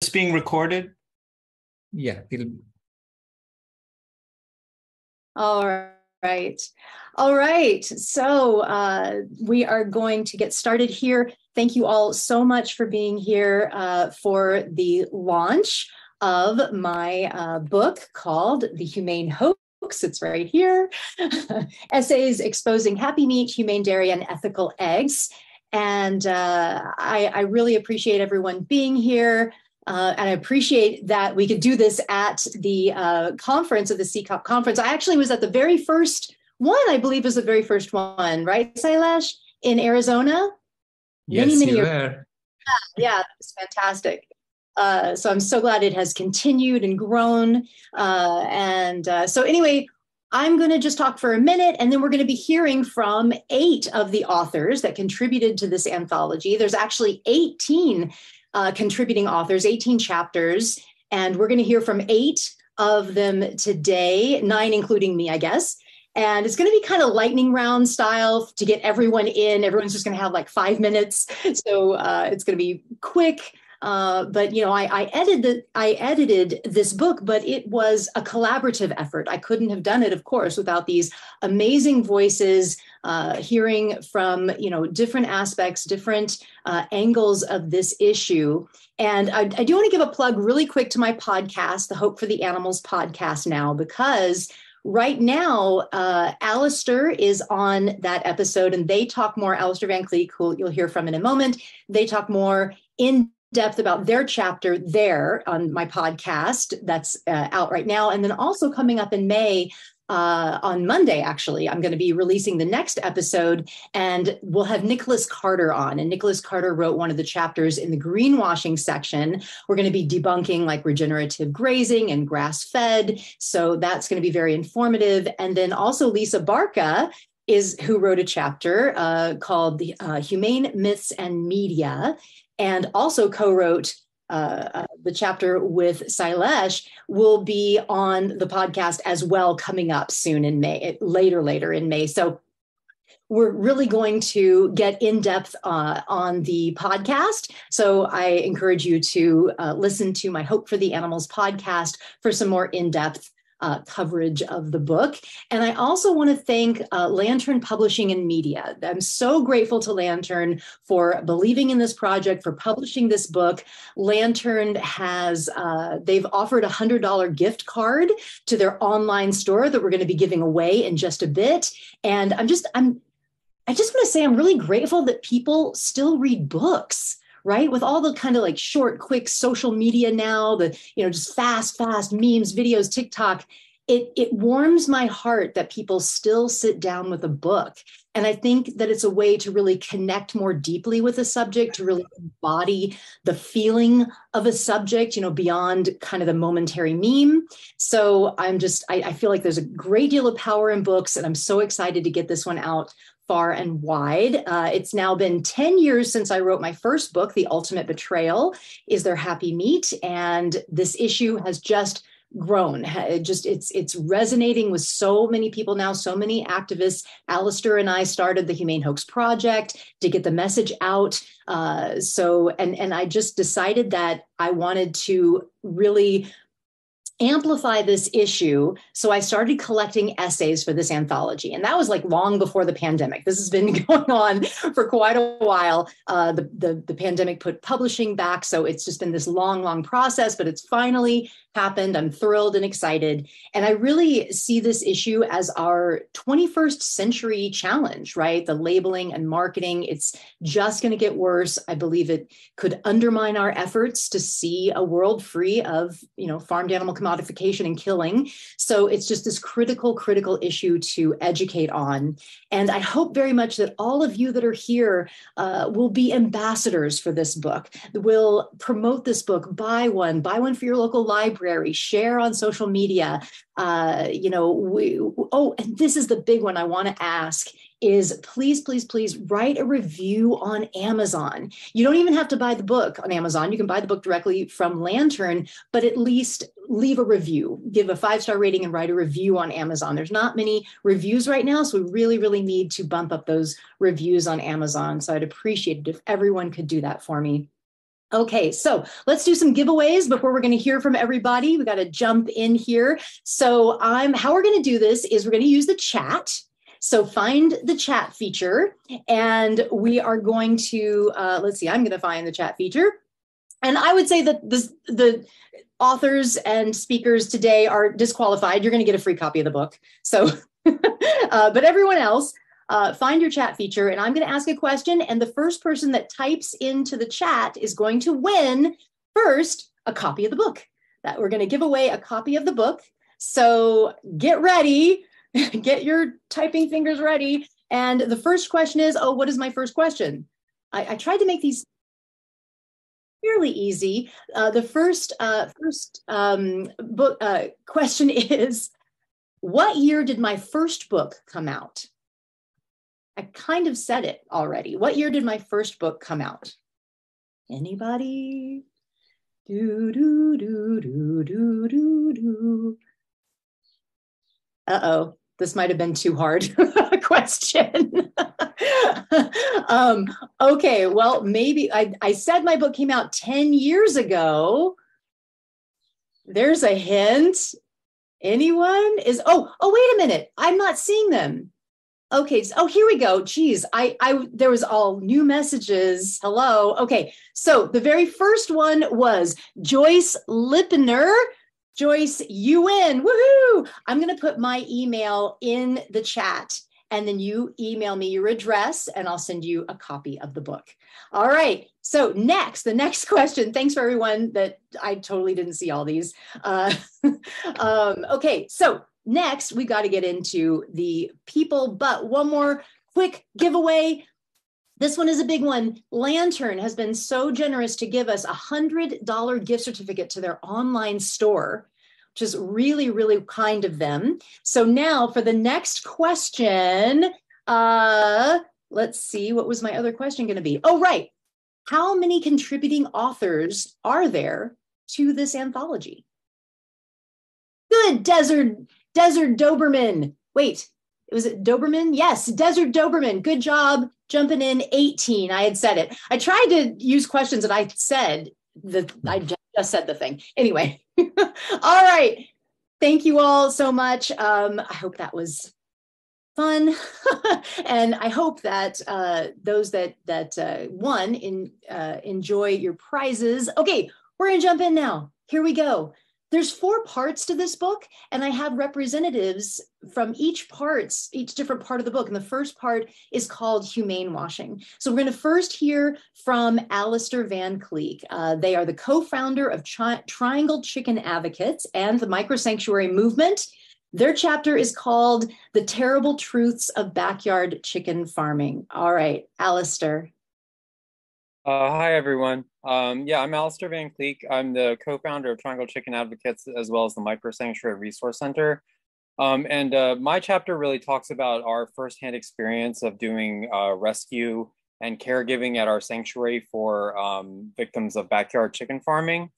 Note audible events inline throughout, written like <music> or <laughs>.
this being recorded? Yeah. It'll... All right. All right. So uh, we are going to get started here. Thank you all so much for being here uh, for the launch of my uh, book called The Humane Hoax. It's right here. <laughs> Essays exposing happy meat, humane dairy, and ethical eggs. And uh, I, I really appreciate everyone being here. Uh, and I appreciate that we could do this at the uh, conference of the V-COP conference. I actually was at the very first one, I believe was the very first one, right, Sailesh, in Arizona? Yes, many, many you were. Yeah, yeah, it's fantastic. Uh, so I'm so glad it has continued and grown. Uh, and uh, so, anyway, I'm going to just talk for a minute, and then we're going to be hearing from eight of the authors that contributed to this anthology. There's actually 18 uh, contributing authors, 18 chapters, and we're going to hear from eight of them today, nine including me, I guess. And it's going to be kind of lightning round style to get everyone in. Everyone's just going to have like five minutes. So uh, it's going to be quick. Uh, but you know, I, I edited I edited this book, but it was a collaborative effort. I couldn't have done it, of course, without these amazing voices, uh, hearing from you know different aspects, different uh, angles of this issue. And I, I do want to give a plug really quick to my podcast, the Hope for the Animals podcast, now because right now, uh, Alastor is on that episode, and they talk more. Alastor Van Kleeck, who you'll hear from in a moment, they talk more in depth about their chapter there on my podcast that's uh, out right now. And then also coming up in May, uh, on Monday, actually, I'm going to be releasing the next episode, and we'll have Nicholas Carter on. And Nicholas Carter wrote one of the chapters in the greenwashing section. We're going to be debunking like regenerative grazing and grass fed. So that's going to be very informative. And then also Lisa Barca is who wrote a chapter uh, called the uh, Humane Myths and Media and also co-wrote uh, uh, the chapter with Sailesh will be on the podcast as well coming up soon in May, later, later in May. So we're really going to get in depth uh, on the podcast. So I encourage you to uh, listen to my Hope for the Animals podcast for some more in depth uh, coverage of the book. And I also want to thank uh, Lantern Publishing and Media. I'm so grateful to Lantern for believing in this project, for publishing this book. Lantern has, uh, they've offered a $100 gift card to their online store that we're going to be giving away in just a bit. And I'm just, I'm, I just want to say I'm really grateful that people still read books right? With all the kind of like short, quick social media now, the, you know, just fast, fast memes, videos, TikTok, it, it warms my heart that people still sit down with a book. And I think that it's a way to really connect more deeply with a subject, to really embody the feeling of a subject, you know, beyond kind of the momentary meme. So I'm just, I, I feel like there's a great deal of power in books, and I'm so excited to get this one out far and wide. Uh, it's now been 10 years since I wrote my first book, The Ultimate Betrayal Is There Happy Meat? And this issue has just grown it just it's it's resonating with so many people now so many activists alastor and i started the humane hoax project to get the message out uh, so and and i just decided that i wanted to really amplify this issue. So I started collecting essays for this anthology. And that was like long before the pandemic. This has been <laughs> going on for quite a while. Uh, the, the, the pandemic put publishing back. So it's just been this long, long process, but it's finally happened. I'm thrilled and excited. And I really see this issue as our 21st century challenge, right? The labeling and marketing, it's just going to get worse. I believe it could undermine our efforts to see a world free of, you know, farmed animal commodification and killing. So it's just this critical, critical issue to educate on. And I hope very much that all of you that are here uh, will be ambassadors for this book, will promote this book, buy one, buy one for your local library library, share on social media. Uh, you know, we, oh, and this is the big one I want to ask is please, please, please write a review on Amazon. You don't even have to buy the book on Amazon. You can buy the book directly from Lantern, but at least leave a review, give a five star rating, and write a review on Amazon. There's not many reviews right now, so we really, really need to bump up those reviews on Amazon. So I'd appreciate it if everyone could do that for me. Okay, so let's do some giveaways before we're going to hear from everybody. We got to jump in here. So I'm how we're going to do this is we're going to use the chat. So find the chat feature, and we are going to uh, let's see. I'm going to find the chat feature, and I would say that this, the authors and speakers today are disqualified. You're going to get a free copy of the book. So, <laughs> uh, but everyone else, uh, find your chat feature and I'm going to ask a question. And the first person that types into the chat is going to win first a copy of the book. That we're going to give away a copy of the book. So get ready, <laughs> get your typing fingers ready. And the first question is, oh, what is my first question? I, I tried to make these fairly easy. Uh, the first uh, first um, book uh, question <laughs> is, what year did my first book come out? I kind of said it already. What year did my first book come out? Anybody? Do do do do do do do. Uh oh, this might have been too hard <laughs> a question. <laughs> um, okay, well, maybe I, I said my book came out 10 years ago. There's a hint. Anyone is oh oh wait a minute. I'm not seeing them. Okay. So, oh, here we go. Geez, I, I, there was all new messages. Hello. Okay. So the very first one was Joyce Lipner. Joyce, you win. Woohoo. I'm going to put my email in the chat and then you email me your address and I'll send you a copy of the book. All right. So next, the next <laughs> question. Thanks for everyone that I totally didn't see all these. Uh, <laughs> um, okay. So next, we got to get into the people, but one more quick giveaway. This one is a big one. Lantern has been so generous to give us a $100 gift certificate to their online store, which is really, really kind of them. So now for the next question, uh, let's see, what was my other question going to be? Oh, right. How many contributing authors are there to this anthology? Good, Desert Desert Doberman. Wait, was it Doberman? Yes, Desert Doberman. Good job jumping in 18. I had said it. I tried to use questions that I said that I just said the thing. Anyway. <laughs> all right. Thank you all so much. Um, I hope that was fun, <laughs> and I hope that uh, those that that uh, won in uh, enjoy your prizes. Okay, we're gonna jump in now. Here we go there's four parts to this book and i have representatives from each parts each different part of the book. And the first part is called humane washing. So we're going to first hear from Alastor Van Kleeck. Uh, they are the co-founder of Tri- triangle chicken advocates and the micro sanctuary movement. Their chapter is called the terrible truths of backyard chicken farming. All right Alastor. Uh, hi, everyone. Um, yeah, I'm Alastor Van Kleeck. I'm the co-founder of Triangle Chicken Advocates, as well as the Micro Sanctuary Resource Center. Um, and uh, my chapter really talks about our firsthand experience of doing uh, rescue and caregiving at our sanctuary for um, victims of backyard chicken farming.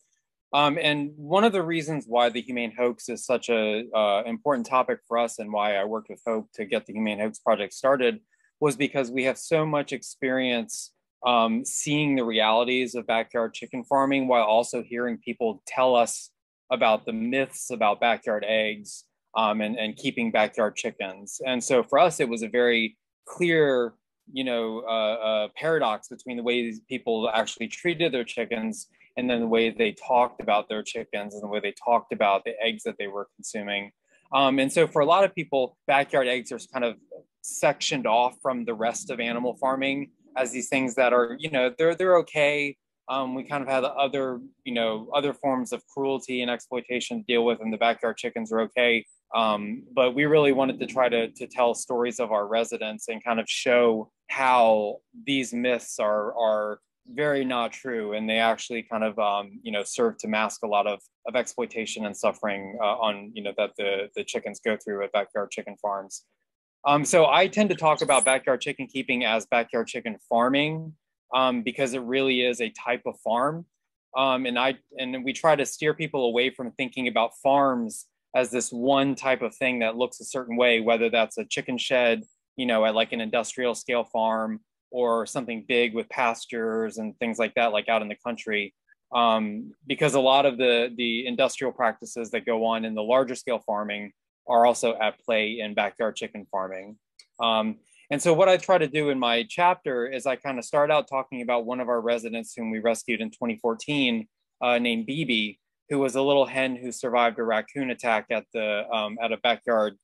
Um, and one of the reasons why the Humane Hoax is such a uh, important topic for us and why I worked with Hope to get the Humane Hoax project started was because we have so much experience um, seeing the realities of backyard chicken farming while also hearing people tell us about the myths about backyard eggs um, and, and keeping backyard chickens. And so for us, it was a very clear, you know, uh, uh, paradox between the way people actually treated their chickens and then the way they talked about their chickens and the way they talked about the eggs that they were consuming. Um, and so for a lot of people, backyard eggs are kind of sectioned off from the rest of animal farming as these things that are, you know, they're they're okay. Um, we kind of have other, you know, other forms of cruelty and exploitation to deal with, and the backyard chickens are okay. Um, but we really wanted to try to to tell stories of our residents and kind of show how these myths are are very not true, and they actually kind of um, you know serve to mask a lot of of exploitation and suffering uh, on you know that the the chickens go through at backyard chicken farms. Um, so I tend to talk about backyard chicken keeping as backyard chicken farming um, because it really is a type of farm. Um, and I and we try to steer people away from thinking about farms as this one type of thing that looks a certain way, whether that's a chicken shed, you know, at like an industrial scale farm, or something big with pastures and things like that, like out in the country. Um, because a lot of the the industrial practices that go on in the larger scale farming are also at play in backyard chicken farming. Um, and so what I try to do in my chapter is I kind of start out talking about one of our residents whom we rescued in 2014 uh, named Bibi, who was a little hen who survived a raccoon attack at the um, at a backyard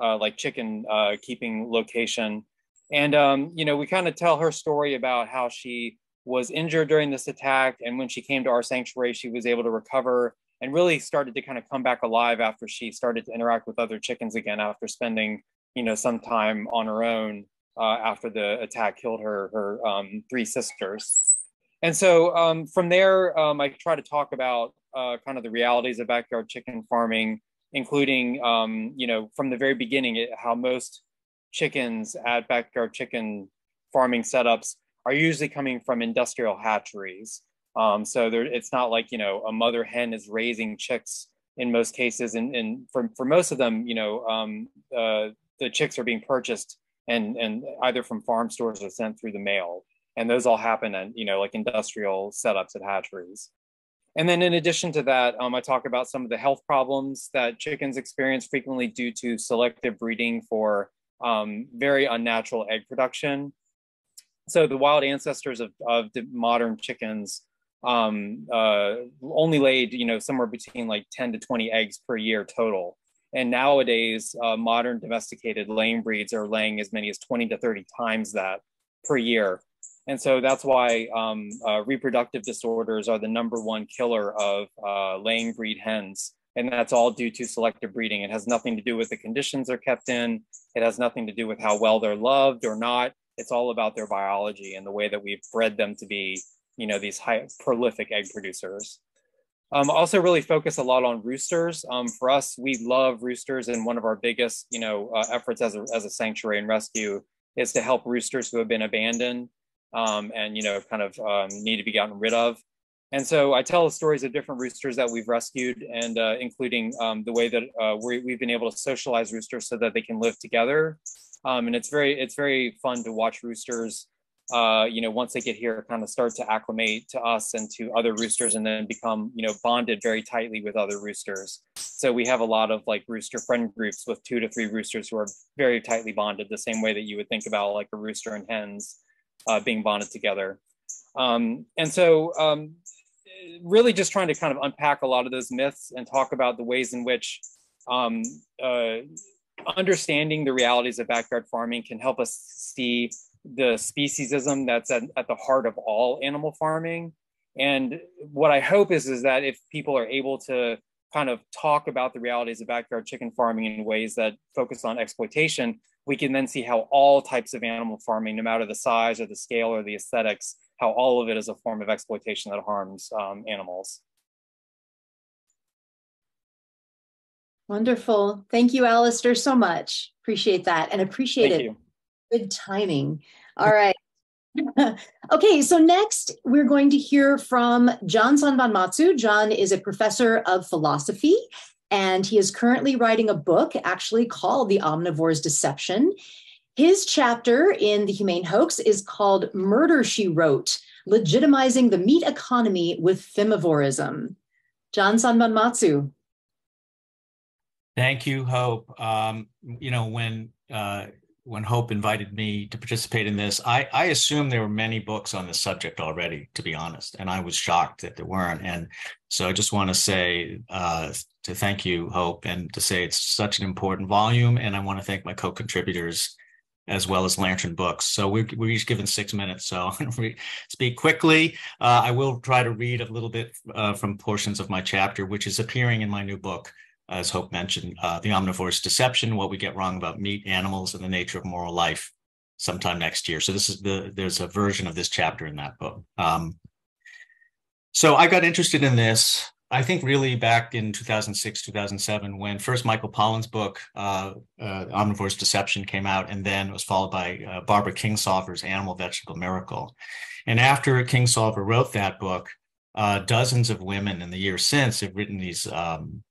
uh, like chicken uh, keeping location. And um, you know, we kind of tell her story about how she was injured during this attack, and when she came to our sanctuary, she was able to recover and really started to kind of come back alive after she started to interact with other chickens again after spending you know some time on her own uh, after the attack killed her her um, three sisters. And so um, from there, um, I try to talk about uh, kind of the realities of backyard chicken farming, including um, you know from the very beginning it, how most chickens at backyard chicken farming setups are usually coming from industrial hatcheries. Um, so there, it's not like you know a mother hen is raising chicks in most cases, and, and for for most of them, you know, um, uh, the chicks are being purchased and and either from farm stores or sent through the mail. And those all happen at you know like industrial setups at hatcheries. And then in addition to that um, i talk about some of the health problems that chickens experience frequently due to selective breeding for um, very unnatural egg production. So the wild ancestors of, of the modern chickens um, uh, only laid you know somewhere between like 10 to 20 eggs per year total and nowadays, uh, modern domesticated laying breeds are laying as many as 20 to 30 times that per year. And so that's why um, uh, reproductive disorders are the number one killer of uh, laying breed hens. And that's all due to selective breeding. It has nothing to do with the conditions they're kept in. It has nothing to do with how well they're loved or not. It's all about their biology and the way that we've bred them to be, you know, these high prolific egg producers. Um, also really focus a lot on roosters. Um, for us, we love roosters and one of our biggest, you know, uh, efforts as a, as a sanctuary and rescue is to help roosters who have been abandoned um, and, you know, kind of um, need to be gotten rid of. And so I tell stories of different roosters that we've rescued and uh, including um, the way that uh, we have been able to socialize roosters so that they can live together. Um, and it's very, it's very fun to watch roosters uh, you know, once they get here, kind of start to acclimate to us and to other roosters, and then become, you know, bonded very tightly with other roosters. So we have a lot of like rooster friend groups with two to three roosters who are very tightly bonded, the same way that you would think about like a rooster and hens uh, being bonded together. Um, and so, um, really, just trying to kind of unpack a lot of those myths and talk about the ways in which um, uh, understanding the realities of backyard farming can help us see the speciesism that's at, at the heart of all animal farming. And what I hope is, is that if people are able to kind of talk about the realities of backyard chicken farming in ways that focus on exploitation, we can then see how all types of animal farming, no matter the size or the scale or the aesthetics, how all of it is a form of exploitation that harms um, animals. Wonderful. Thank you, Alastor, so much. Appreciate that and appreciate Thank it. You. Good timing. All right. <laughs> okay, so next we're going to hear from John Sanbonmatsu. John is a professor of philosophy, and he is currently writing a book actually called The Omnivore's Deception. His chapter in The Humane Hoax is called Murder, She Wrote Legitimizing the Meat Economy with Femivorism. John Sanbonmatsu. Thank you, Hope. Um, you know, when uh, when Hope invited me to participate in this, I, I assumed there were many books on this subject already, to be honest, and I was shocked that there weren't. And so I just want to say uh, to thank you, Hope, and to say it's such an important volume. And I want to thank my co-contributors as well as Lantern Books. So we're, we're each given six minutes, so I'm going to speak quickly. Uh, I will try to read a little bit uh, from portions of my chapter, which is appearing in my new book, as Hope mentioned, uh, The Omnivore's Deception, What We Get Wrong About Meat, Animals, and the Nature of Moral Life sometime next year. So this is the there's a version of this chapter in that book. Um, so I got interested in this, I think really back in 2006, 2007, when first Michael Pollan's book, uh, uh, Omnivore's Deception came out, and then it was followed by uh, Barbara Kingsolver's Animal Vegetable Miracle. And after Kingsolver wrote that book, uh, dozens of women in the years since have written these um,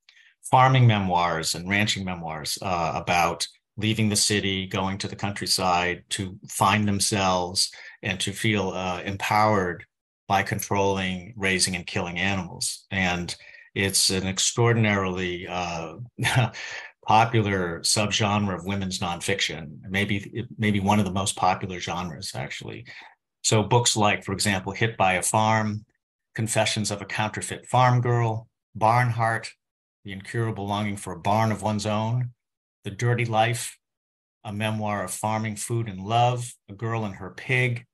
farming memoirs and ranching memoirs uh, about leaving the city, going to the countryside to find themselves and to feel uh, empowered by controlling, raising, and killing animals. And it's an extraordinarily uh, <laughs> popular subgenre of women's nonfiction, maybe maybe one of the most popular genres actually. So books like, for example, Hit by a Farm, Confessions of a Counterfeit Farm Girl, Barnheart, The Incurable Longing for a Barn of One's Own, The Dirty Life, a memoir of farming, food, and love, A Girl and Her Pig,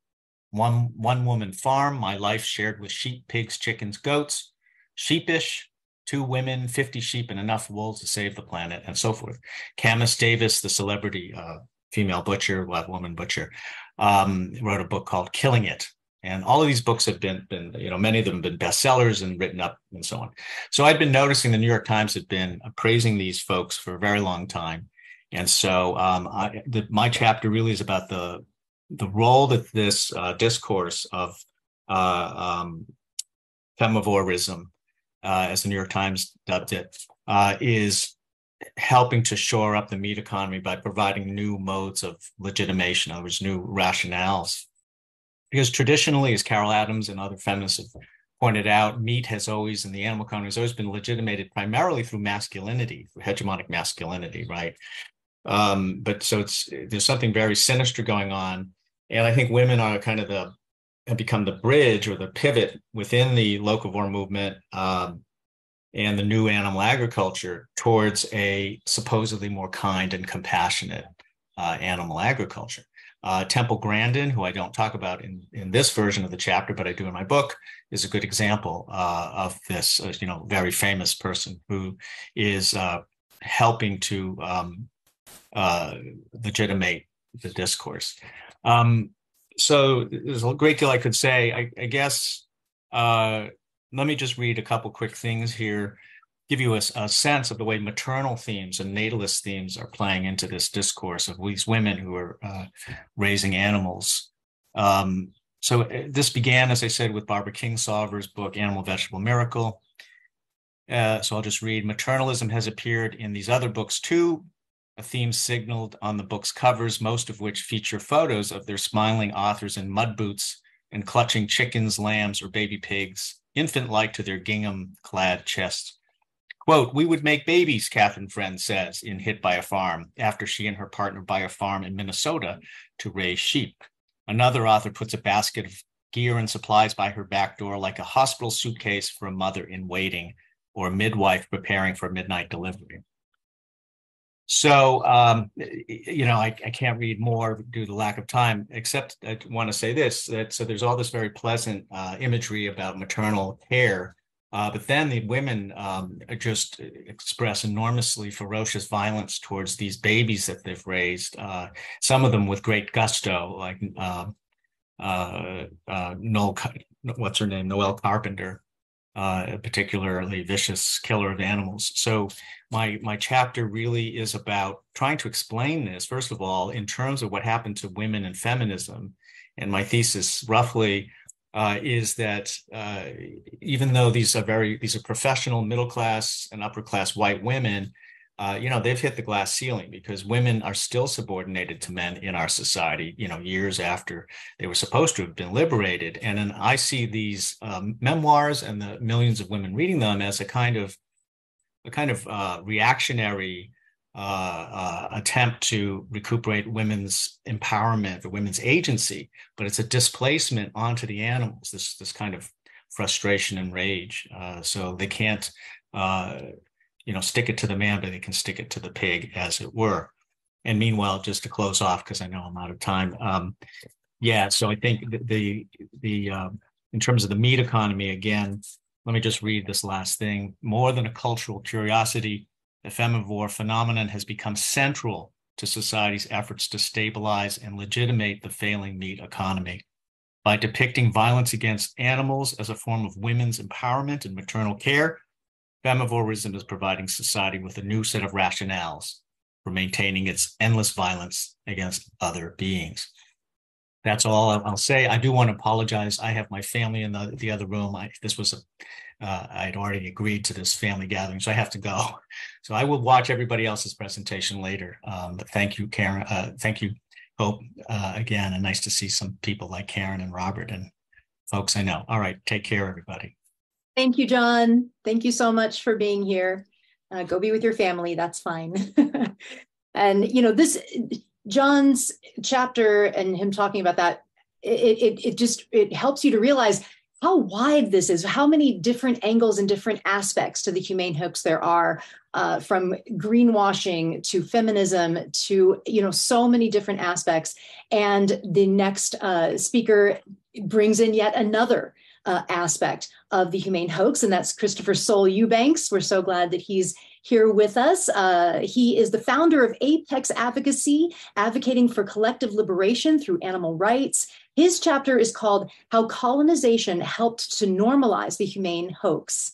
One, one Woman Farm, My Life Shared with Sheep, Pigs, Chickens, Goats, Sheepish, Two Women, 50 Sheep, and Enough Wool to Save the Planet, and so forth. Camas Davis, the celebrity uh, female butcher, woman butcher, um, wrote a book called Killing It, and all of these books have been, been, you know, many of them have been bestsellers and written up and so on. So I'd been noticing the New York Times had been praising these folks for a very long time. And so um, I, the, my chapter really is about the the role that this uh, discourse of uh, um, femivorism, uh, as the New York Times dubbed it, uh, is helping to shore up the meat economy by providing new modes of legitimation, in other words, new rationales because traditionally, as Carol Adams and other feminists have pointed out, meat has always, in the animal economy, has always been legitimated primarily through masculinity, through hegemonic masculinity, right? Um, but so it's there's something very sinister going on, and I think women are kind of the have become the bridge or the pivot within the locavore movement um, and the new animal agriculture towards a supposedly more kind and compassionate uh, animal agriculture. Uh, Temple Grandin, who I don't talk about in, in this version of the chapter, but I do in my book, is a good example uh, of this, uh, you know, very famous person who is uh, helping to um, uh, legitimate the discourse. Um, so there's a great deal I could say. I, I guess uh, let me just read a couple quick things here give you a, a, sense of the way maternal themes and natalist themes are playing into this discourse of these women who are uh, raising animals. Um, so uh, this began, as I said, with Barbara Kingsolver's book Animal Vegetable Miracle. Uh, so I'll just read. Maternalism has appeared in these other books too, a theme signaled on the book's covers, most of which feature photos of their smiling authors in mud boots and clutching chickens, lambs, or baby pigs, infant like to their gingham clad chests. Quote, we would make babies, Catherine Friend says in Hit by a Farm, after she and her partner buy a farm in Minnesota to raise sheep. Another author puts a basket of gear and supplies by her back door like a hospital suitcase for a mother in waiting or a midwife preparing for midnight delivery. So, um, you know, I, I, can't read more due to lack of time, except I want to say this that so there's all this very pleasant uh, imagery about maternal care uh, but then the women um, just express enormously ferocious violence towards these babies that they've raised. Uh, some of them with great gusto, like uh, uh, uh Noel, what's her name, Noel Carpenter, uh, a particularly vicious killer of animals. So my my chapter really is about trying to explain this. First of all, in terms of what happened to women and feminism, and my thesis roughly uh, is that uh, even though these are very these are professional middle class and upper class white women uh, you know they've hit the glass ceiling because women are still subordinated to men in our society you know years after they were supposed to have been liberated. And then i see these um, memoirs and the millions of women reading them as a kind of a kind of uh, reactionary uh, uh, attempt to recuperate women's empowerment or women's agency, but it's a displacement onto the animals. This this kind of frustration and rage. Uh, so they can't, uh, you know, stick it to the man, but they can stick it to the pig, as it were. And meanwhile, just to close off, because I know I'm out of time. Um, yeah, so I think the the, the um, in terms of the meat economy again. Let me just read this last thing. More than a cultural curiosity, the femivore phenomenon has become central to society's efforts to stabilize and legitimate the failing meat economy. By depicting violence against animals as a form of women's empowerment and maternal care, femivorism is providing society with a new set of rationales for maintaining its endless violence against other beings. That's all I'll say. I do want to apologize. I have my family in the, the other room. I, this was a uh, I'd already agreed to this family gathering, so I have to go. <laughs> So I will watch everybody else's presentation later. Um, but thank you, Karen. Uh, thank you, Hope, uh, again, and nice to see some people like Karen and Robert and folks I know. All right, take care, everybody. Thank you, John. Thank you so much for being here. Uh, go be with your family. That's fine. <laughs> and you know this John's chapter and him talking about that. It, it it just it helps you to realize how wide this is, how many different angles and different aspects to the humane hoax there are, uh, from greenwashing to feminism to you know so many different aspects. And the next uh, speaker brings in yet another uh, aspect of the humane hoax, and that's Christopher Soul Eubanks. We're so glad that he's here with us. Uh, he is the founder of Apex Advocacy, advocating for collective liberation through animal rights. His chapter is called How Colonization Helped to Normalize the Humane Hoax.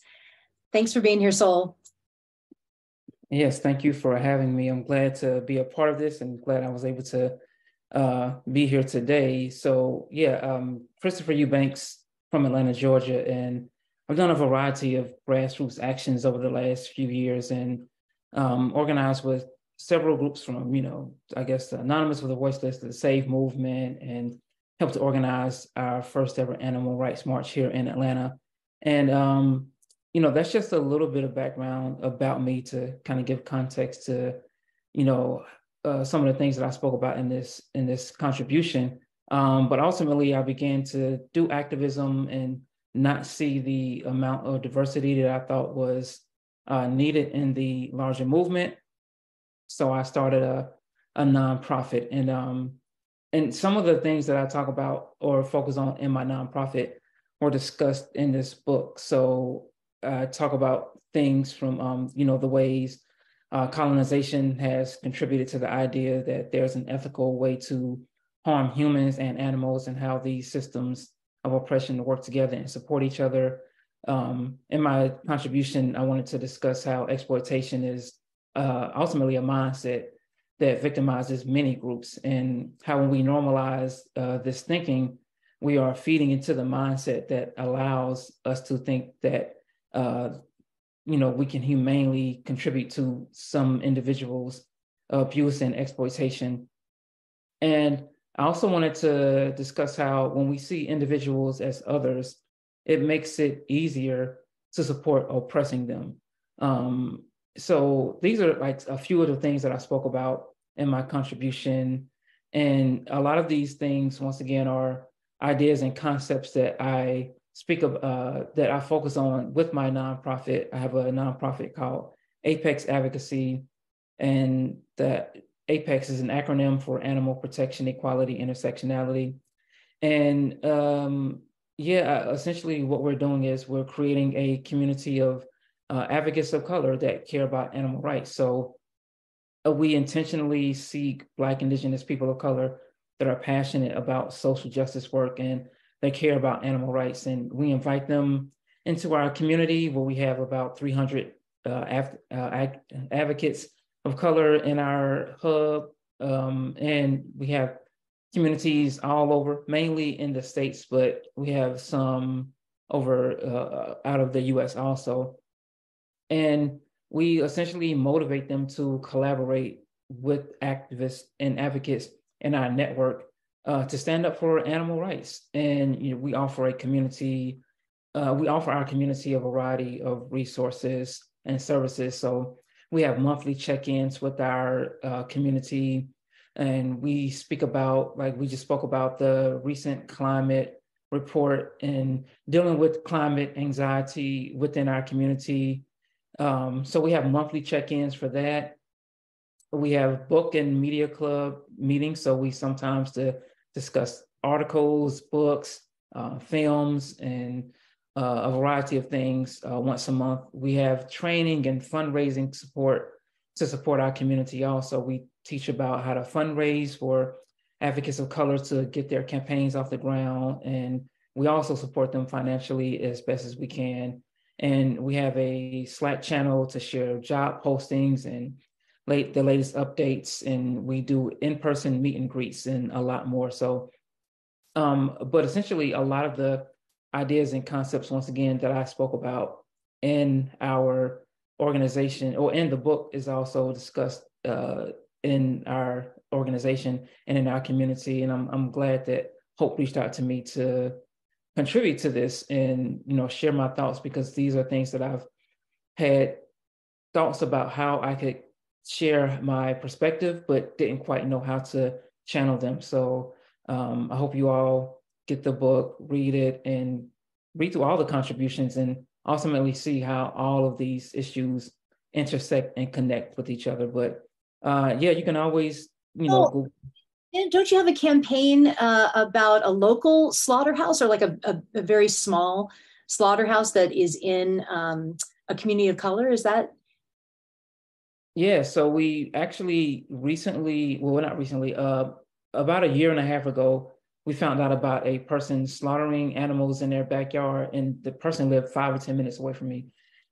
Thanks for being here, Soul. Yes, thank you for having me. I'm glad to be a part of this and glad I was able to uh, be here today. So, yeah, um, Christopher Eubanks from Atlanta, Georgia, and I've done a variety of grassroots actions over the last few years and um, organized with several groups from, you know, I guess the Anonymous with a Voiceless the Save Movement and helped to organize our first ever animal rights march here in Atlanta. And, um, you know, that's just a little bit of background about me to kind of give context to, you know, uh, some of the things that I spoke about in this in this contribution. Um, but ultimately, I began to do activism and not see the amount of diversity that I thought was uh, needed in the larger movement. So I started a, a nonprofit, and um, and some of the things that I talk about or focus on in my nonprofit were discussed in this book. So I talk about things from um, you know the ways uh, colonization has contributed to the idea that there's an ethical way to harm humans and animals and how these systems of oppression work together and support each other. Um, in my contribution, I wanted to discuss how exploitation is uh, ultimately a mindset that victimizes many groups and how when we normalize uh, this thinking, we are feeding into the mindset that allows us to think that uh, you know we can humanely contribute to some individuals abuse and exploitation and I also wanted to discuss how when we see individuals as others, it makes it easier to support oppressing them. Um, so these are like a few of the things that I spoke about in my contribution. And a lot of these things, once again, are ideas and concepts that I speak of, uh, that I focus on with my nonprofit. I have a nonprofit called Apex Advocacy, and that APEX is an acronym for Animal Protection, Equality, Intersectionality. And um, yeah, essentially what we're doing is we're creating a community of uh, advocates of color that care about animal rights. So uh, we intentionally seek Black, Indigenous people of color that are passionate about social justice work and they care about animal rights. And we invite them into our community where we have about 300 uh, av- uh, advocates of color in our hub. Um, and we have communities all over, mainly in the States, but we have some over uh, out of the US also. And we essentially motivate them to collaborate with activists and advocates in our network uh, to stand up for animal rights. And you know, we offer a community, uh, we offer our community a variety of resources and services. So we have monthly check-ins with our uh, community and we speak about like we just spoke about the recent climate report and dealing with climate anxiety within our community um, so we have monthly check-ins for that we have book and media club meetings so we sometimes to discuss articles books uh, films and uh, a variety of things uh, once a month. We have training and fundraising support to support our community. Also, we teach about how to fundraise for advocates of color to get their campaigns off the ground. And we also support them financially as best as we can. And we have a Slack channel to share job postings and late the latest updates. And we do in-person meet and greets and a lot more. So, um, but essentially a lot of the ideas and concepts once again that I spoke about in our organization or in the book is also discussed uh, in our organization and in our community. And I'm, I'm glad that Hope reached out to me to contribute to this and you know share my thoughts because these are things that I've had thoughts about how I could share my perspective, but didn't quite know how to channel them. So um, I hope you all get the book, read it, and read through all the contributions and ultimately see how all of these issues intersect and connect with each other. But uh, yeah, you can always, you know, oh, don't you have a campaign uh, about a local slaughterhouse or like a, a, a, very small slaughterhouse that is in um, a community of color? Is that? Yeah, so we actually recently, well, not recently, uh, about a year and a half ago, we found out about a person slaughtering animals in their backyard, and the person lived five or 10 minutes away from me.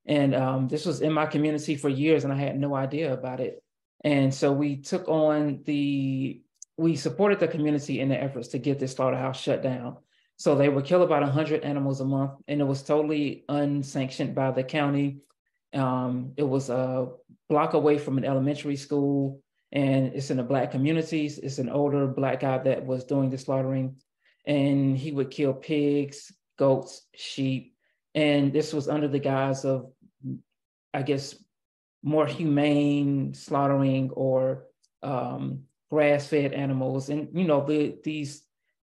And um, this was in my community for years, and I had no idea about it. And so we took on the, we supported the community in the efforts to get this slaughterhouse shut down. So they would kill about 100 animals a month, and it was totally unsanctioned by the county. Um, it was a block away from an elementary school and it's in the black communities. It's an older black guy that was doing the slaughtering, and he would kill pigs, goats, sheep, and this was under the guise of, I guess, more humane slaughtering or um, grass-fed animals, and you know the these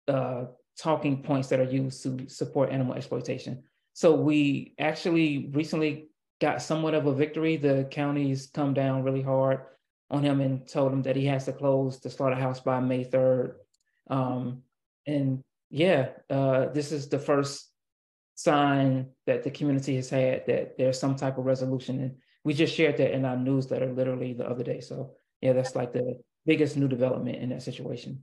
uh, talking points that are used to support animal exploitation. So we actually recently got somewhat of a victory. The counties come down really hard on him and told him that he has to close the slaughterhouse by May 3rd. Um, and yeah, uh, this is the first sign that the community has had that there's some type of resolution. And we just shared that in our newsletter literally the other day. So yeah, that's like the biggest new development in that situation.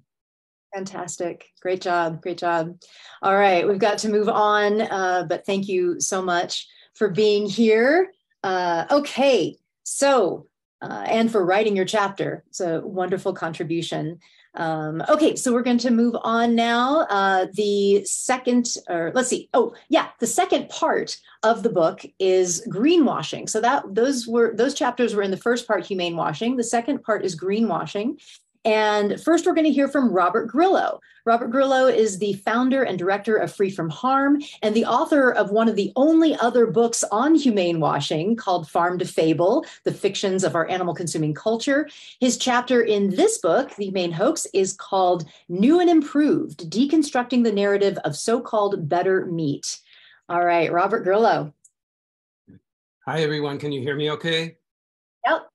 Fantastic. Great job. Great job. All right. We've got to move on, uh, but thank you so much for being here. Uh, okay. So uh, and for writing your chapter. It's a wonderful contribution. Um, okay, so we're going to move on now. Uh, the second, or let's see. Oh, yeah, the second part of the book is greenwashing. So that those were those chapters were in the first part, humane washing. The second part is greenwashing, and first, we're going to hear from Robert Grillo. Robert Grillo is the founder and director of Free from Harm and the author of one of the only other books on humane washing called Farm to Fable The Fictions of Our Animal Consuming Culture. His chapter in this book, The Humane Hoax, is called New and Improved Deconstructing the Narrative of So Called Better Meat. All right, Robert Grillo. Hi, everyone. Can you hear me okay? Yep.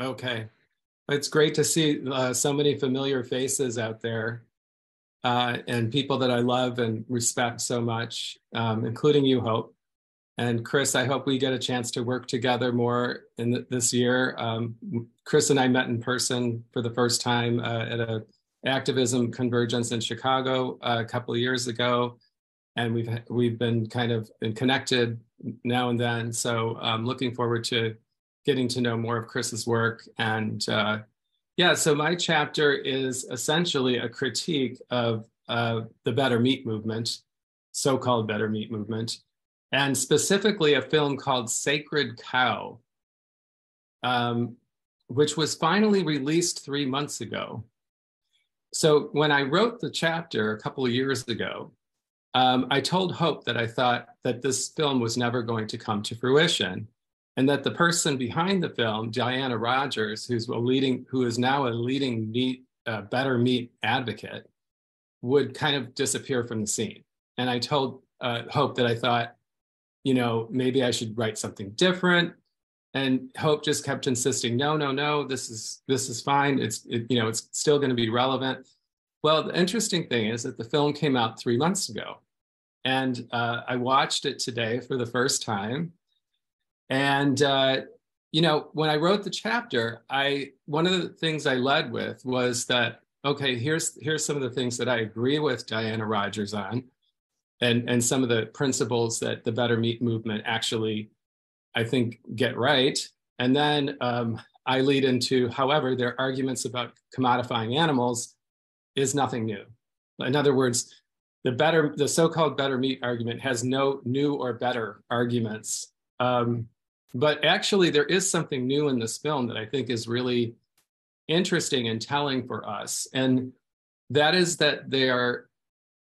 Okay. It's great to see uh, so many familiar faces out there uh, and people that I love and respect so much, um, including you, Hope. And Chris, I hope we get a chance to work together more in the, this year. Um, Chris and I met in person for the first time uh, at a activism convergence in Chicago uh, a couple of years ago, and we've we've been kind of connected now and then. So I'm um, looking forward to getting to know more of Chris's work. And uh, yeah, so my chapter is essentially a critique of uh, the Better Meat movement, so called Better Meat movement, and specifically a film called Sacred Cow, um, which was finally released three months ago. So when I wrote the chapter a couple of years ago, um, I told Hope that I thought that this film was never going to come to fruition and that the person behind the film, Diana Rogers, who's a leading, who is now a leading meat, uh, better meat advocate, would kind of disappear from the scene. And I told uh, Hope that I thought, you know, maybe I should write something different. And Hope just kept insisting, no, no, no, this is this is fine. It's it, you know, it's still going to be relevant. Well, the interesting thing is that the film came out three months ago, and uh, I watched it today for the first time and uh, you know, when I wrote the chapter, I one of the things I led with was that okay, here's here's some of the things that I agree with Diana Rogers on, and and some of the principles that the Better Meat movement actually, I think, get right. And then um, I lead into, however, their arguments about commodifying animals is nothing new. In other words, the better, the so-called better meat argument has no new or better arguments. Um, but actually, there is something new in this film that I think is really interesting and telling for us, and that is that they are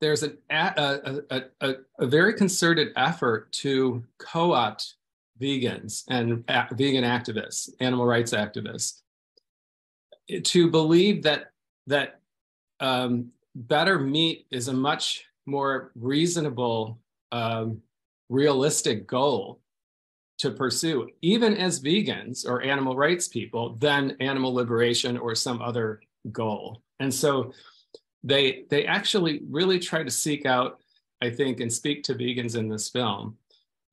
there's an, a, a, a, a, very concerted effort to co-opt vegans and a, vegan activists, animal rights activists, to believe that that um, better meat is a much more reasonable, um, realistic goal to pursue, even as vegans or animal rights people, than animal liberation or some other goal. And so they they actually really try to seek out, I think, and speak to vegans in this film.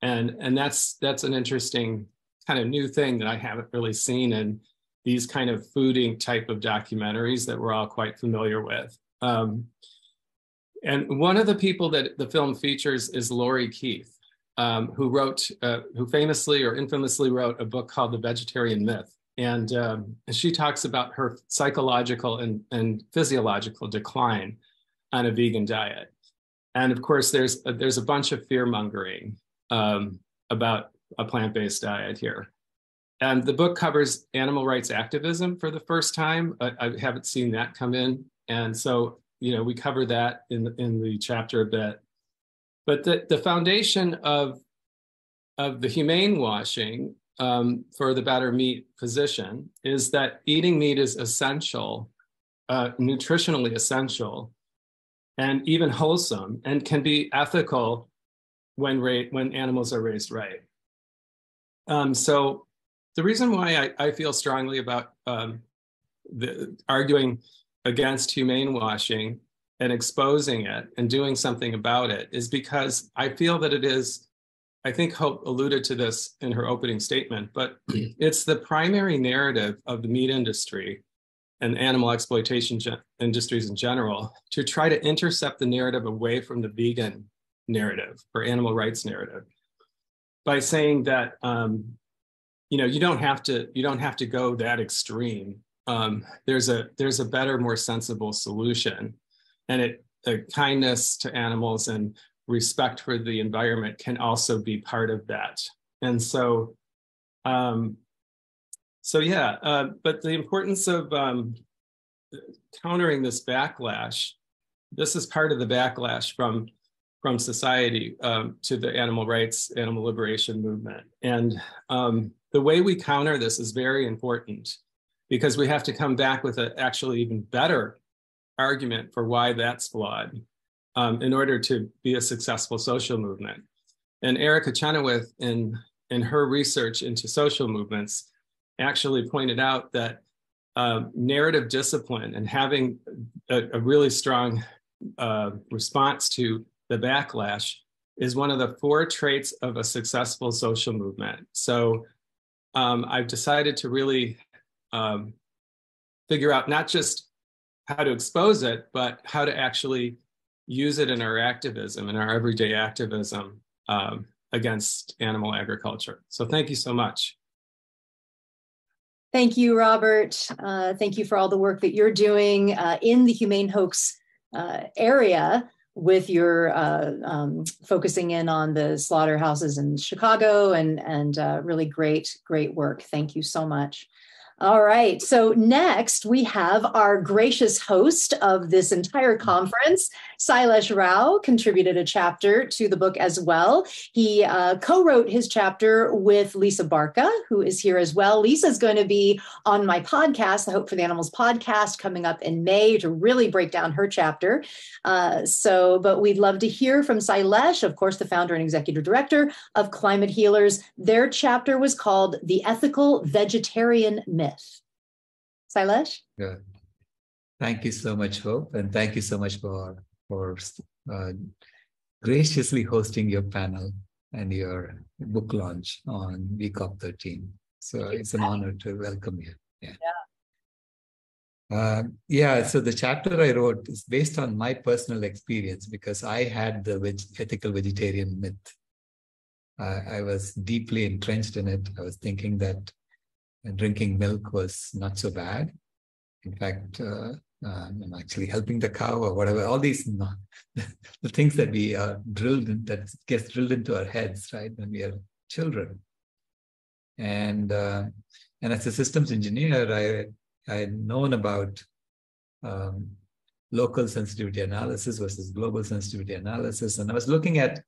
And and that's that's an interesting kind of new thing that I haven't really seen in these kind of fooding type of documentaries that we're all quite familiar with. Um, and one of the people that the film features is Lierre Keith, um, who wrote, uh, who famously or infamously wrote a book called The Vegetarian Myth. And um, she talks about her psychological and, and physiological decline on a vegan diet. And of course, there's a, there's a bunch of fear mongering um, about a plant based diet here. And the book covers animal rights activism for the first time. I, I haven't seen that come in. And so you know, we cover that in in the chapter a bit. But the, the foundation of, of the humane washing um, for the better meat position is that eating meat is essential, uh, nutritionally essential, and even wholesome, and can be ethical when ra- when animals are raised right. Um, so the reason why I, I feel strongly about um, the, arguing against humane washing and exposing it and doing something about it is because I feel that it is, I think Hope alluded to this in her opening statement, but <clears throat> it's the primary narrative of the meat industry and animal exploitation industries in general to try to intercept the narrative away from the vegan narrative or animal rights narrative by saying that um, you know you don't have to you don't have to go that extreme. Um, there's a there's a better, more sensible solution, and it kindness to animals and respect for the environment can also be part of that. And so, um, so yeah. Uh, but the importance of um, countering this backlash, this is part of the backlash from from society um, to the animal rights, animal liberation movement, and um, the way we counter this is very important because we have to come back with an actually even better argument for why that's flawed um, in order to be a successful social movement. And Erica Chenoweth, in, in her research into social movements, actually pointed out that uh, narrative discipline and having a, a really strong uh, response to the backlash is one of the four traits of a successful social movement. So um, I've decided to really um, figure out not just how to expose it, but how to actually use it in our activism, in our everyday activism um, against animal agriculture. So thank you so much. Thank you, Robert. Uh, thank you for all the work that you're doing uh, in the humane hoax uh, area with your uh, um, focusing in on the slaughterhouses in Chicago and, and uh, really great, great work. Thank you so much. All right. So next we have our gracious host of this entire conference, Sailesh Rao, contributed a chapter to the book as well. He uh, co-wrote his chapter with Lisa Barca, who is here as well. Lisa's going to be on my podcast, the Hope for the Animals podcast, coming up in May to really break down her chapter. Uh, so, but we'd love to hear from Sailesh, of course, the founder and executive director of Climate Healers. Their chapter was called The Ethical Vegetarian Myth myth. Sailesh? Good. Thank you so much, Hope, and thank you so much for for uh, graciously hosting your panel and your book launch on V-COP13. So it's an honor to welcome you. Yeah. Yeah. Uh, yeah, so the chapter I wrote is based on my personal experience because I had the veg- ethical vegetarian myth. Uh, I was deeply entrenched in it. I was thinking that drinking milk was not so bad. In fact, uh, I'm actually helping the cow or whatever. All these <laughs> the things that we are drilled in, that gets drilled into our heads, right, when we are children. And uh, and as a systems engineer, I I had known about um, local sensitivity analysis versus global sensitivity analysis, and I was looking at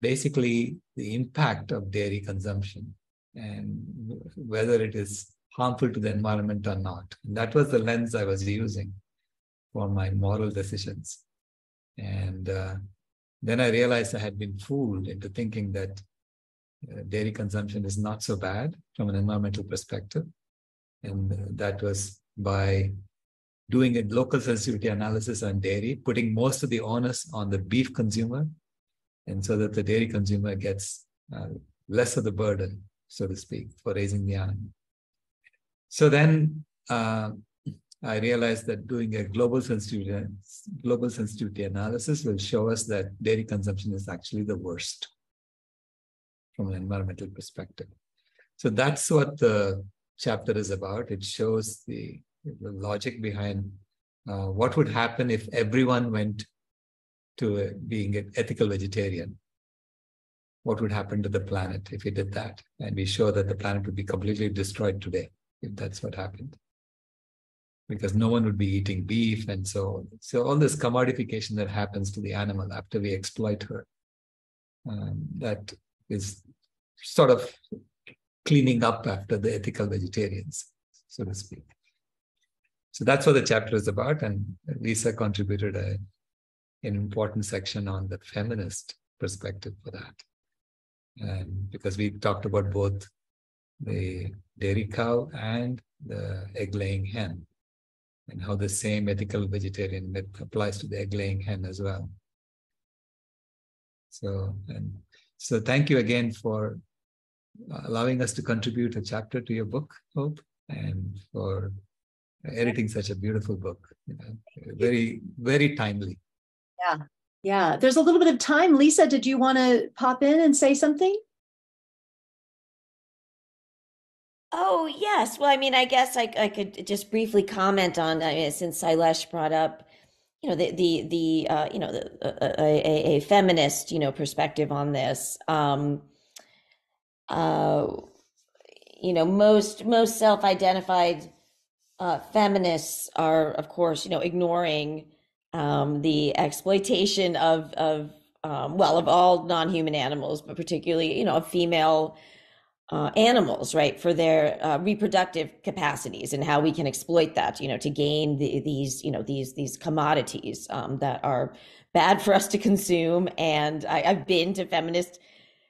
basically the impact of dairy consumption and whether it is harmful to the environment or not. And that was the lens I was using for my moral decisions. And uh, then I realized I had been fooled into thinking that uh, dairy consumption is not so bad from an environmental perspective. And that was by doing a local sensitivity analysis on dairy, putting most of the onus on the beef consumer, and so that the dairy consumer gets uh, less of the burden, so to speak, for raising the animal. So then uh, I realized that doing a global sensitivity, global sensitivity analysis will show us that dairy consumption is actually the worst from an environmental perspective. So that's what the chapter is about. It shows the, the logic behind uh, what would happen if everyone went to a, being an ethical vegetarian. What would happen to the planet if we did that? And we show that the planet would be completely destroyed today if that's what happened. Because no one would be eating beef and so on. So all this commodification that happens to the animal after we exploit her, um, that is sort of cleaning up after the ethical vegetarians, so to speak. So that's what the chapter is about. And Lisa contributed a, an important section on the feminist perspective for that. And because we talked about both the dairy cow and the egg laying hen, and how the same ethical vegetarian myth applies to the egg laying hen as well. So, and so thank you again for allowing us to contribute a chapter to your book, Hope, and for editing such a beautiful book. You know, very, very timely. Yeah. Yeah. There's a little bit of time. Lisa, did you want to pop in and say something? Oh, yes. Well, I mean, I guess I, I could just briefly comment on I mean, since Sailesh brought up, you know, the the the uh, you know the, a, a, a, feminist you know perspective on this. Um, uh, you know, most most self-identified uh, feminists are, of course, you know, ignoring um, the exploitation of of um, well of all non-human animals, but particularly you know female uh, animals, right, for their uh, reproductive capacities and how we can exploit that, you know, to gain the, these, you know, these these commodities um, that are bad for us to consume. And I, I've been to feminist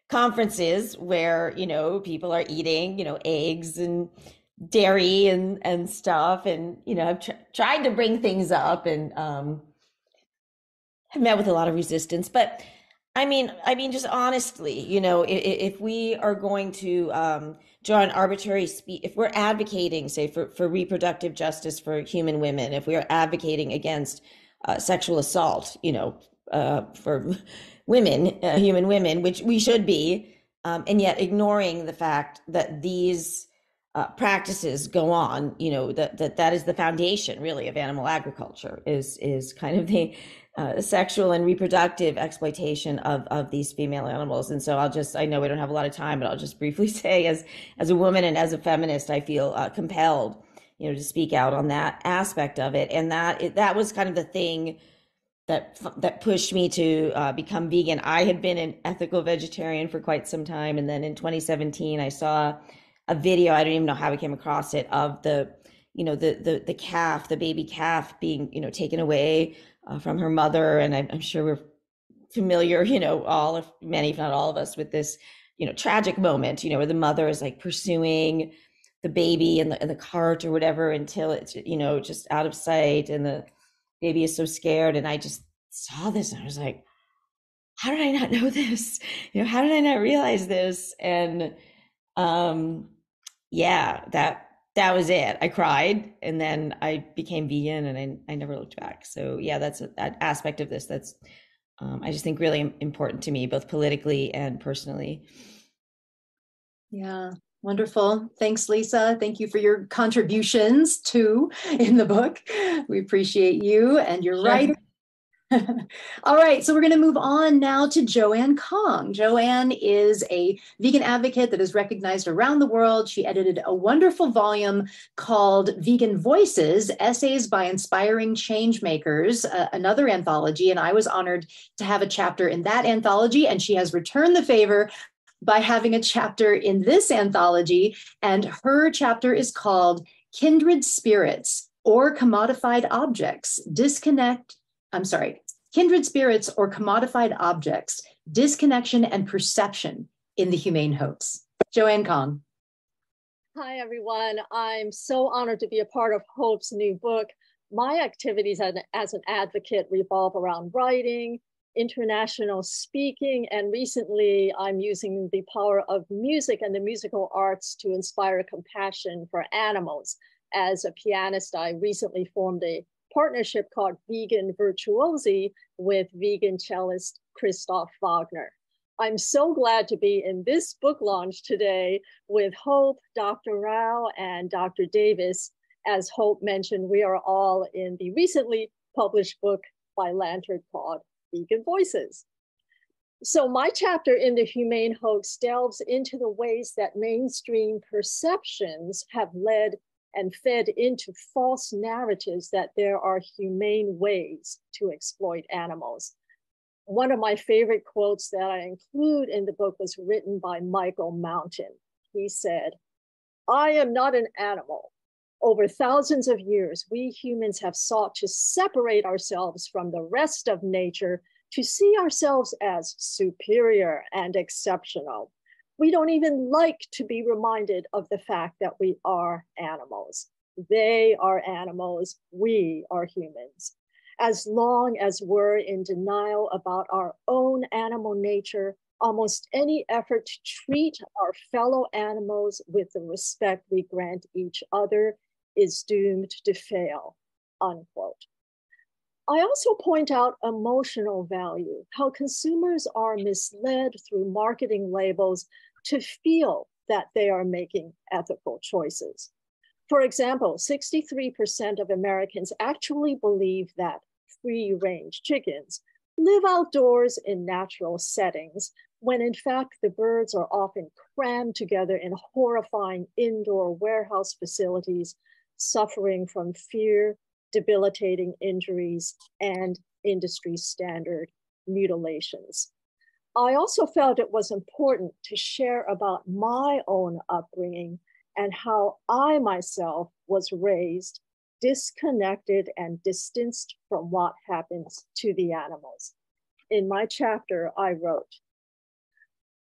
conferences where you know people are eating, you know, eggs and dairy and and stuff, and you know, I've tr- tried to bring things up and um, met with a lot of resistance, but I mean, I mean, just honestly, you know, if, if we are going to um, draw an arbitrary speed, if we're advocating, say, for, for reproductive justice for human women, if we are advocating against uh, sexual assault, you know, uh, for <laughs> women, uh, human women, which we should be, um, and yet ignoring the fact that these uh, practices go on, you know, that, that that is the foundation really of animal agriculture is is kind of the uh, sexual and reproductive exploitation of of these female animals. And so I'll just I know we don't have a lot of time, but I'll just briefly <laughs> say as as a woman and as a feminist, I feel uh, compelled, you know, to speak out on that aspect of it. And that it, that was kind of the thing that that pushed me to uh, become vegan. I had been an ethical vegetarian for quite some time, and then in 2017, I saw a video. I don't even know how I came across it of the you know the the the calf, the baby calf, being you know taken away uh, from her mother, and I'm, I'm, sure we're familiar, you know, all of many, if not all of us, with this, you know, tragic moment, you know, where the mother is like pursuing the baby in the in the cart or whatever until it's you know just out of sight, and the baby is so scared. And I just saw this, and I was like, how did I not know this? You know, how did I not realize this? And um, yeah, that that was it. I cried and then I became vegan and I, I never looked back. So yeah, that's a, that aspect of this that's um, I just think really important to me, both politically and personally. Yeah, Wonderful. Thanks, Lisa. Thank you for your contributions too <laughs> in the book. We appreciate you and your sure. writing. <laughs> All right, so we're going to move on now to Joanne Kong. Joanne is a vegan advocate that is recognized around the world. She edited a wonderful volume called Vegan Voices Essays by Inspiring Changemakers, uh, another anthology. And I was honored to have a chapter in that anthology. And she has returned the favor by having a chapter in this anthology. And her chapter is called Kindred Spirits or Commodified Objects Disconnect. I'm sorry, Kindred Spirits or Commodified Objects Disconnection and Perception in the Humane Hoax. Joanne Kong. Hi, everyone. I'm so honored to be a part of Hope's new book. My activities as an advocate revolve around writing, international speaking, and recently I'm using the power of music and the musical arts to inspire compassion for animals. As a pianist, I recently formed a partnership called Vegan Virtuosi with vegan cellist Christoph Wagner. I'm so glad to be in this book launch today with Hope, Dr. Rao, and Dr. Davis. As Hope mentioned, we are all in the recently published book by Lantern called vegan voices. So, my chapter in the humane hoax delves into the ways that mainstream perceptions have led and fed into false narratives that there are humane ways to exploit animals. One of my favorite quotes that I include in the book was written by Michael Mountain. He said, I am not an animal. Over thousands of years, we humans have sought to separate ourselves from the rest of nature to see ourselves as superior and exceptional. We don't even like to be reminded of the fact that we are animals. They are animals, we are humans. As long as we're in denial about our own animal nature, almost any effort to treat our fellow animals with the respect we grant each other is doomed to fail, unquote. I also point out emotional value, how consumers are misled through marketing labels to feel that they are making ethical choices. For example, 63% of Americans actually believe that free range chickens live outdoors in natural settings, when in fact the birds are often crammed together in horrifying indoor warehouse facilities suffering from fear, debilitating injuries, and industry standard mutilations. I also felt it was important to share about my own upbringing and how I myself was raised disconnected and distanced from what happens to the animals. In my chapter, I wrote,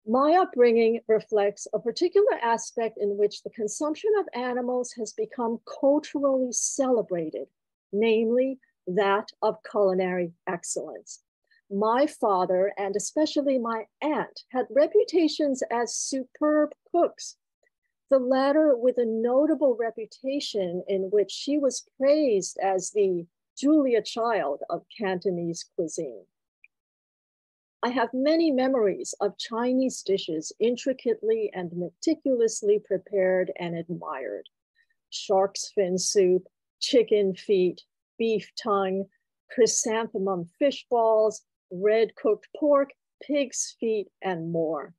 my upbringing reflects a particular aspect in which the consumption of animals has become culturally celebrated, namely that of culinary excellence. My father, and especially my aunt, had reputations as superb cooks, the latter with a notable reputation in which she was praised as the Julia Child of Cantonese cuisine. I have many memories of Chinese dishes intricately and meticulously prepared and admired. Shark's fin soup, chicken feet, beef tongue, chrysanthemum fish balls, red cooked pork, pig's feet, and more.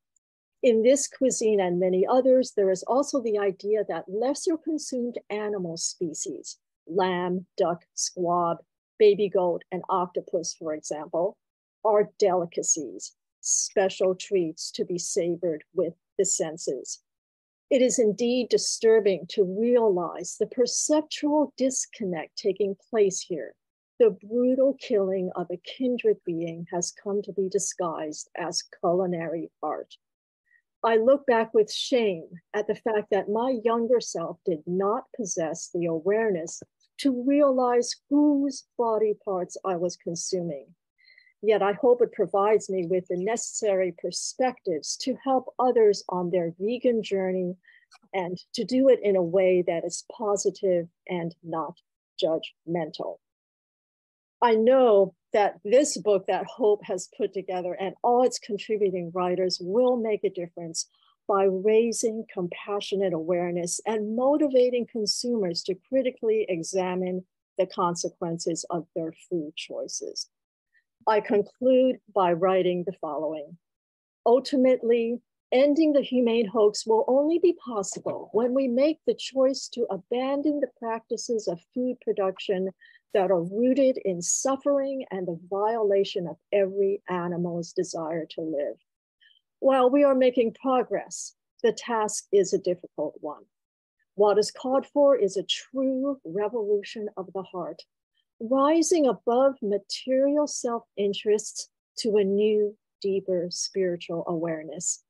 In this cuisine and many others, there is also the idea that lesser consumed animal species, lamb, duck, squab, baby goat, and octopus, for example, are delicacies, special treats to be savored with the senses. It is indeed disturbing to realize the perceptual disconnect taking place here. The brutal killing of a kindred being has come to be disguised as culinary art. I look back with shame at the fact that my younger self did not possess the awareness to realize whose body parts I was consuming Yet I hope it provides me with the necessary perspectives to help others on their vegan journey and to do it in a way that is positive and not judgmental. I know that this book that Hope has put together and all its contributing writers will make a difference. by raising compassionate awareness and motivating consumers to critically examine the consequences of their food choices. I conclude by writing the following. Ultimately, ending the humane hoax will only be possible when we make the choice to abandon the practices of food production that are rooted in suffering and the violation of every animal's desire to live. While we are making progress, the task is a difficult one. What is called for is a true revolution of the heart, rising above material self interests to a new, deeper spiritual awareness.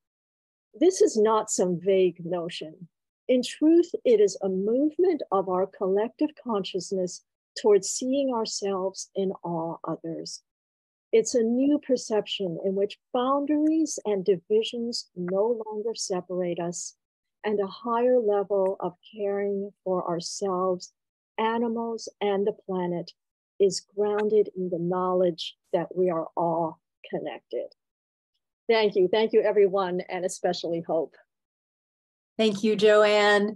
This is not some vague notion. In truth, it is a movement of our collective consciousness towards seeing ourselves in all others it's a new perception in which boundaries and divisions no longer separate us, and a higher level of caring for ourselves, animals, and the planet is grounded in the knowledge that we are all connected. Thank you. Thank you, everyone, and especially Hope. Thank you, Joanne.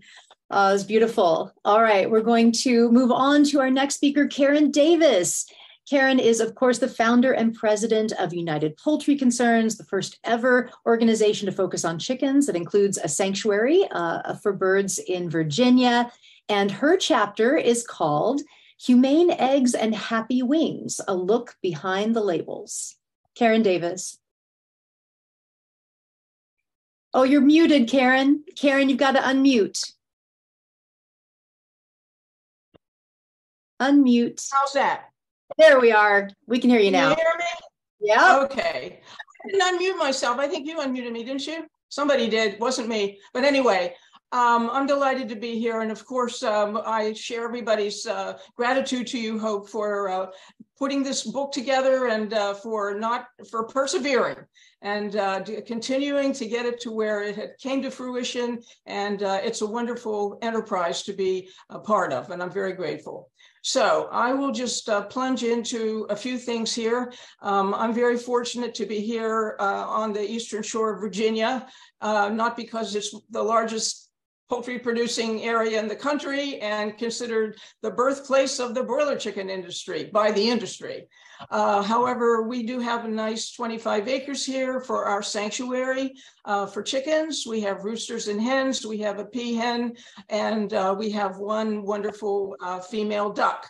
Uh, it was beautiful. All right, we're going to move on to our next speaker, Karen Davis. Karen is, of course, the founder and president of United Poultry Concerns, the first ever organization to focus on chickens that includes a sanctuary uh, for birds in Virginia. And her chapter is called Humane Eggs and Happy Wings A Look Behind the Labels. Karen Davis. Oh, you're muted, Karen. Karen, you've got to unmute. Unmute. How's that? There we are. We can hear you now. Can you hear me? Yeah. Okay. I didn't unmute myself. I think you unmuted me, didn't you? Somebody did. Wasn't me. But anyway, um, I'm delighted to be here. And of course, um, I share everybody's uh, gratitude to you, Hope, for uh, putting this book together and uh, for not for persevering and uh, continuing to get it to where it came to fruition. And uh, it's a wonderful enterprise to be a part of. And I'm very grateful. So I will just uh, plunge into a few things here. Um, I'm very fortunate to be here uh, on the eastern shore of Virginia, uh, not because it's the largest poultry producing area in the country and considered the birthplace of the broiler chicken industry by the industry. Uh, however, we do have a nice 25 acres here for our sanctuary uh, for chickens. We have roosters and hens, we have a peahen, and uh, we have one wonderful uh, female duck.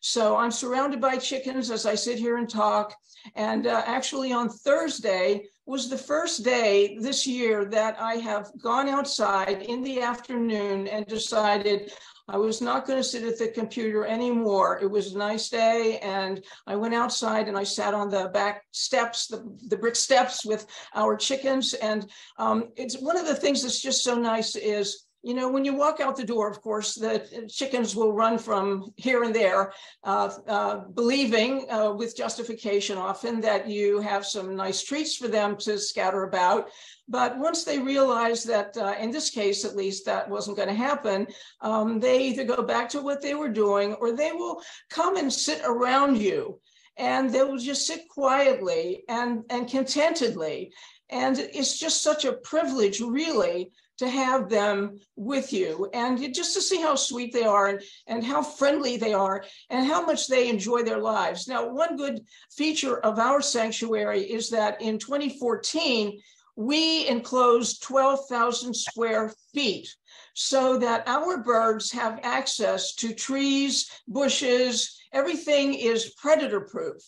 So I'm surrounded by chickens as I sit here and talk. And uh, actually, on Thursday, was the first day this year that I have gone outside in the afternoon and decided I was not going to sit at the computer anymore. It was a nice day, and I went outside and I sat on the back steps, the, the brick steps with our chickens. And um, it's one of the things that's just so nice is you know, when you walk out the door, of course, the chickens will run from here and there, uh, uh, believing uh, with justification often that you have some nice treats for them to scatter about. But once they realize that, uh, in this case at least, that wasn't going to happen, um, they either go back to what they were doing or they will come and sit around you and they will just sit quietly and, and contentedly. And it's just such a privilege, really, to have them with you and just to see how sweet they are and, and how friendly they are and how much they enjoy their lives. Now, one good feature of our sanctuary is that in 2014, we enclosed 12,000 square feet so that our birds have access to trees, bushes, everything is predator proof.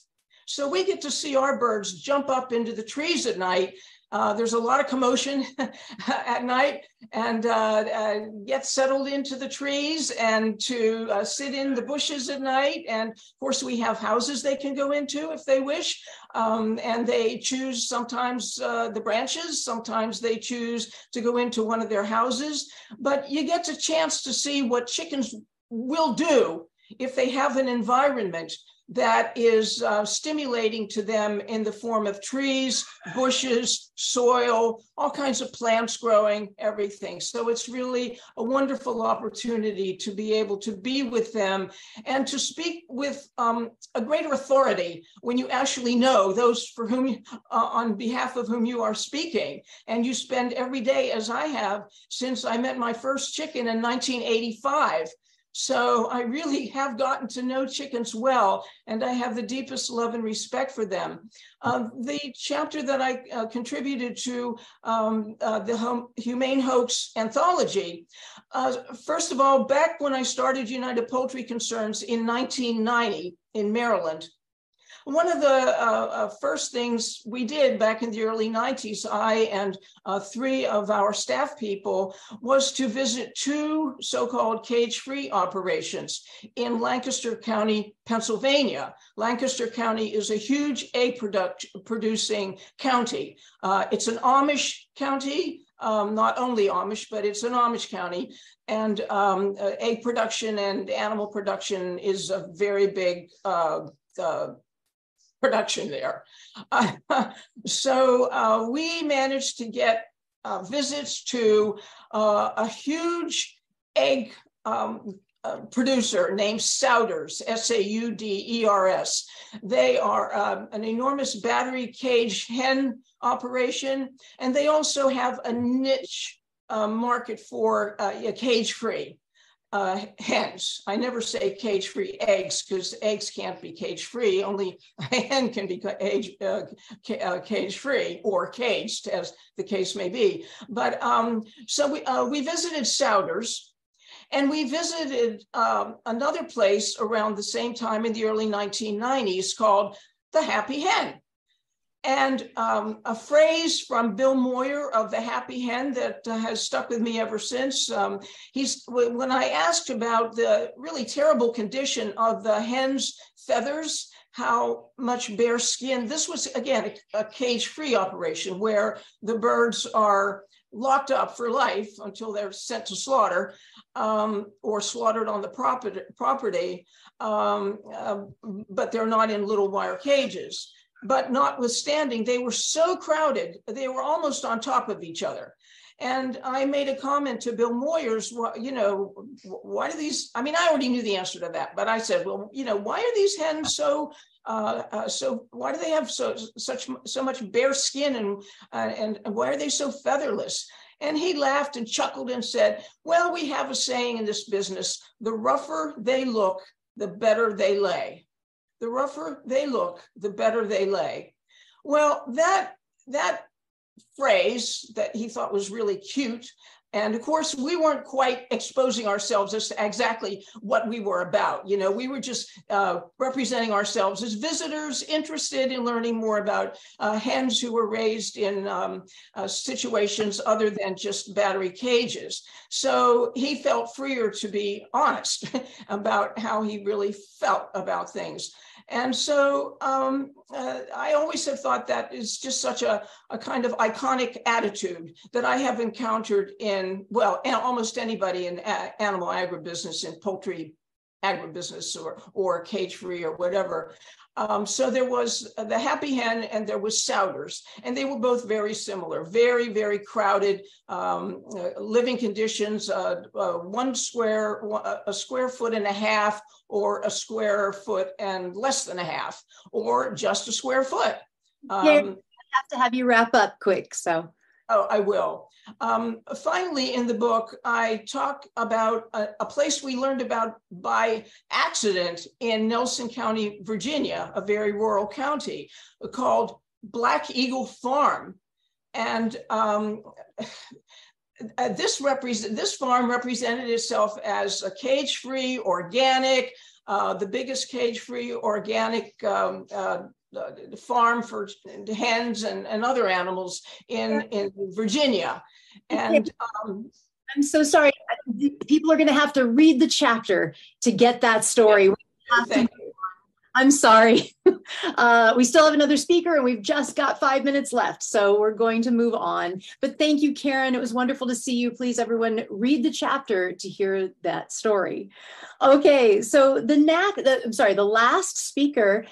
So we get to see our birds jump up into the trees at night uh, there's a lot of commotion <laughs> at night and uh, uh, get settled into the trees and to uh, sit in the bushes at night. And of course, we have houses they can go into if they wish. Um, and they choose sometimes uh, the branches, sometimes they choose to go into one of their houses. But you get a chance to see what chickens will do if they have an environment that is uh, stimulating to them in the form of trees, bushes, soil, all kinds of plants growing, everything. So it's really a wonderful opportunity to be able to be with them and to speak with um, a greater authority when you actually know those for whom, uh, on behalf of whom you are speaking. And you spend every day, as I have since I met my first chicken in 1985, so I really have gotten to know chickens well, and I have the deepest love and respect for them. Um, the chapter that I uh, contributed to um, uh, the hum- Humane Hoax anthology, uh, first of all, back when I started United Poultry Concerns in 1990 in Maryland, one of the uh, uh, first things we did back in the early 90s, I and uh, three of our staff people, was to visit two so called cage free operations in Lancaster County, Pennsylvania. Lancaster County is a huge egg product- producing county. Uh, it's an Amish county. Um, not only Amish, but it's an Amish county. And um, uh, egg production and animal production is a very big uh, uh, production there. Uh, <laughs> so uh, we managed to get uh, visits to uh, a huge egg um, uh, producer named Sauders, S A U D E R S. They are um, an enormous battery cage hen operation, and they also have a niche uh, market for cage free uh, hens. I never say cage free eggs because eggs can't be cage free. Only a hen can be cage, uh, uh, cage free or caged, as the case may be. But um, so we, uh, we visited Sauders. And we visited um, another place around the same time in the early 1990s called the Happy Hen. And um, a phrase from Bill Moyer of the Happy Hen that uh, has stuck with me ever since. Um, he's when I asked about the really terrible condition of the hen's feathers, how much bare skin. This was again a, a cage-free operation where the birds are locked up for life until they're sent to slaughter um, or slaughtered on the property, property um, uh, but they're not in little wire cages. But notwithstanding, they were so crowded, they were almost on top of each other. And I made a comment to Bill Moyers, you know, why do these? I mean, I already knew the answer to that, but I said, well, you know, why are these hens so, uh, uh, so? Why do they have so such so much bare skin and uh, and why are they so featherless? And he laughed and chuckled and said, well, we have a saying in this business: the rougher they look, the better they lay the rougher they look, the better they lay. Well, that that phrase that he thought was really cute and of course, we weren't quite exposing ourselves as to exactly what we were about. You know, we were just uh, representing ourselves as visitors interested in learning more about uh, hens who were raised in um, uh, situations other than just battery cages. So he felt freer to be honest <laughs> about how he really felt about things. And so um, uh, I always have thought that is just such a, a kind of iconic attitude that I have encountered in, well, almost anybody in a- animal agribusiness, in poultry agribusiness or, or cage free or whatever. Um, so there was the Happy Hen and there was Sauders, and they were both very similar, very, very crowded um, uh, living conditions, uh, uh, one square, a square foot and a half, or a square foot and less than a half, or just a square foot. Um, yeah, I have to have you wrap up quick, so. Oh, I will. Um, finally, in the book, I talk about a, a, place we learned about by accident in Nelson County, Virginia, a very rural county called Black Eagle Farm. And um, <laughs> uh, this, represent, this farm represented itself as a cage-free, organic, uh, the biggest cage-free organic um, uh, the farm for hens and, and other animals in, in Virginia. And um, I'm so sorry. People are going to have to read the chapter to get that story. Yeah. I'm sorry. <laughs> Uh, we still have another speaker and we've just got five minutes left. So we're going to move on. But thank you, Karen. It was wonderful to see you. Please, everyone, read the chapter to hear that story. Okay, so the knack, the, I'm sorry, the last speaker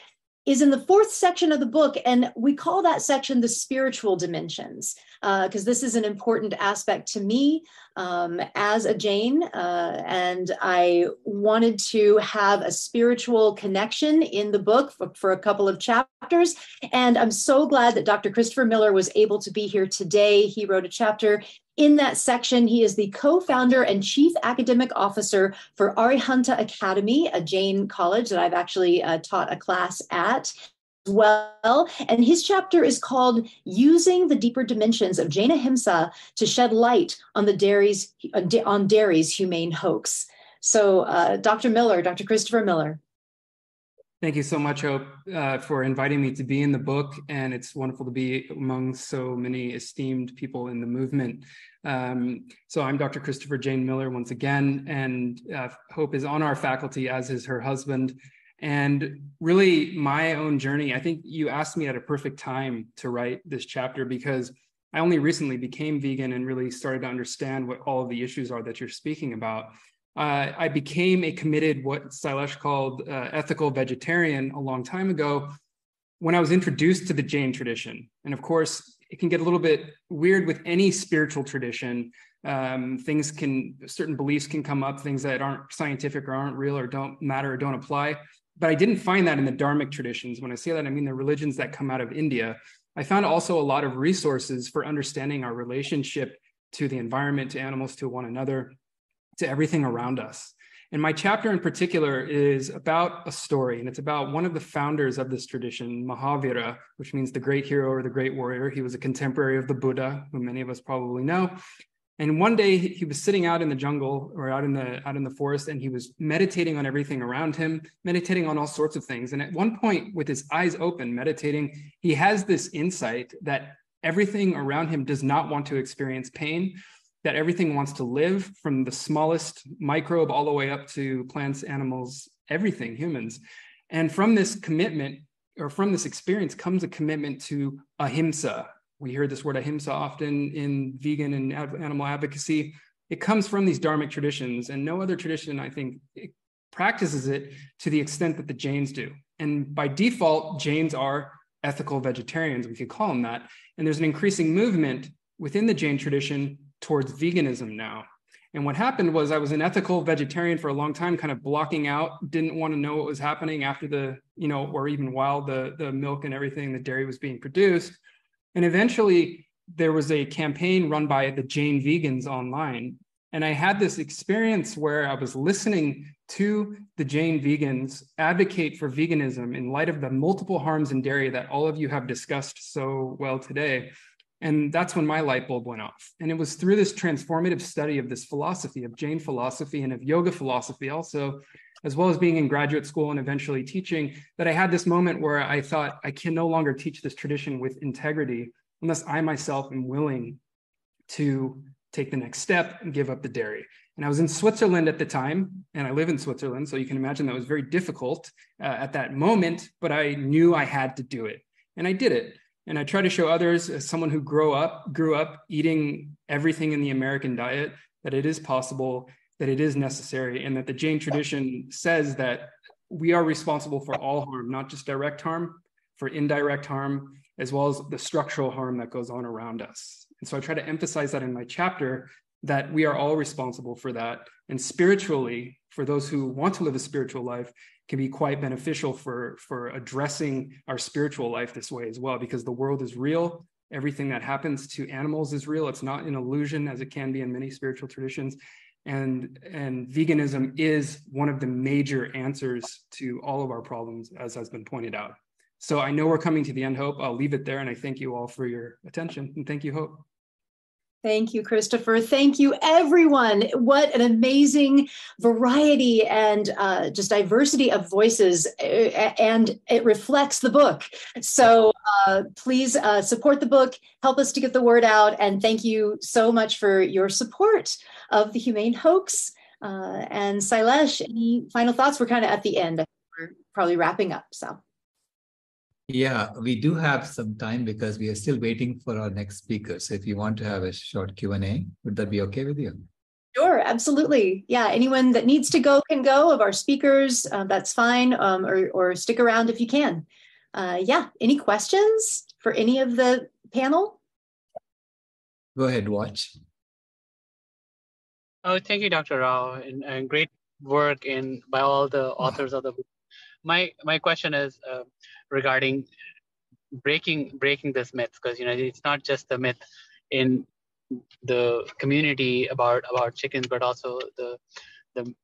is in the fourth section of the book, and we call that section the spiritual dimensions, because uh, this is an important aspect to me um, as a Jain. uh, and I wanted to have a spiritual connection in the book for, for, a couple of chapters. And I'm so glad that Dr. Christopher Miller was able to be here today. He wrote a chapter in that section, he is the co founder and chief academic officer for Arihanta Academy, a Jain college that I've actually uh, taught a class at as well. And his chapter is called Using the Deeper Dimensions of Jain Ahimsa to Shed Light on the Dairy's, on Dairy's Humane Hoax. So, uh, Dr. Miller, Dr. Christopher Miller. Thank you so much, Hope, uh, for inviting me to be in the book. And it's wonderful to be among so many esteemed people in the movement. Um, so I'm Dr. Christopher Jain Miller once again, and uh, Hope is on our faculty, as is her husband. And really, my own journey, I think you asked me at a perfect time to write this chapter because I only recently became vegan and really started to understand what all of the issues are that you're speaking about uh, I became a committed, what Sailesh called uh, ethical vegetarian a long time ago when I was introduced to the Jain tradition. And of course, it can get a little bit weird with any spiritual tradition. Um, things can, certain beliefs can come up, things that aren't scientific or aren't real or don't matter or don't apply. But I didn't find that in the Dharmic traditions. When I say that, I mean the religions that come out of India. I found also a lot of resources for understanding our relationship to the environment, to animals, to one another to everything around us. And my chapter in particular is about a story, and it's about one of the founders of this tradition, Mahavira, which means the great hero or the great warrior. He was a contemporary of the Buddha, who many of us probably know. And one day he was sitting out in the jungle or out in the out in the forest, and he was meditating on everything around him, meditating on all sorts of things. And at one point, with his eyes open, meditating, he has this insight that everything around him does not want to experience pain that everything wants to live from the smallest microbe all the way up to plants, animals, everything, humans. And from this commitment or from this experience comes a commitment to ahimsa. We hear this word ahimsa often in vegan and animal advocacy. It comes from these dharmic traditions, and no other tradition, I think, practices it to the extent that the Jains do. And by default, Jains are ethical vegetarians, we could call them that. And there's an increasing movement within the Jain tradition towards veganism now. And what happened was I was an ethical vegetarian for a long time, kind of blocking out, didn't want to know what was happening after the, you know, or even while the, the milk and everything, the dairy was being produced. And eventually there was a campaign run by the Jain Vegans online. And I had this experience where I was listening to the Jain vegans advocate for veganism in light of the multiple harms in dairy that all of you have discussed so well today. And that's when my light bulb went off. And it was through this transformative study of this philosophy, of Jain philosophy and of yoga philosophy, also, as well as being in graduate school and eventually teaching, that I had this moment where I thought I can no longer teach this tradition with integrity unless I myself am willing to take the next step and give up the dairy. And I was in Switzerland at the time, and I live in Switzerland. So you can imagine that was very difficult uh, at that moment, but I knew I had to do it. And I did it. And I try to show others as someone who grew up, grew up eating everything in the American diet, that it is possible, that it is necessary, and that the Jain tradition says that we are responsible for all harm, not just direct harm, for indirect harm, as well as the structural harm that goes on around us. And so I try to emphasize that in my chapter that we are all responsible for that. And spiritually, for those who want to live a spiritual life, can be quite beneficial for for addressing our spiritual life this way as well because the world is real. Everything that happens to animals is real. It's not an illusion as it can be in many spiritual traditions. And and veganism is one of the major answers to all of our problems as has been pointed out. So i know we're coming to the end hope. I'll leave it there and i thank you all for your attention and thank you hope Thank you, Christopher. Thank you, everyone. What an amazing variety and uh, just diversity of voices, uh, and it reflects the book. So uh, please uh, support the book, help us to get the word out, and thank you so much for your support of the Humane Hoax. Uh, and Sailesh, any final thoughts? We're kind of at the end. we're probably wrapping up. So. Yeah, we do have some time because we are still waiting for our next speaker. So if you want to have a short Q&A, would that be okay with you? Sure, absolutely. Yeah, anyone that needs to go can go of our speakers. Uh, that's fine, um, or, or stick around if you can. Uh, yeah, any questions for any of the panel? Go ahead, watch. Oh, thank you, Dr. Rao, and, and great work in by all the authors of the book. My my question is uh, regarding breaking breaking this myth because you know it's not just the myth in the community about about chickens, but also the the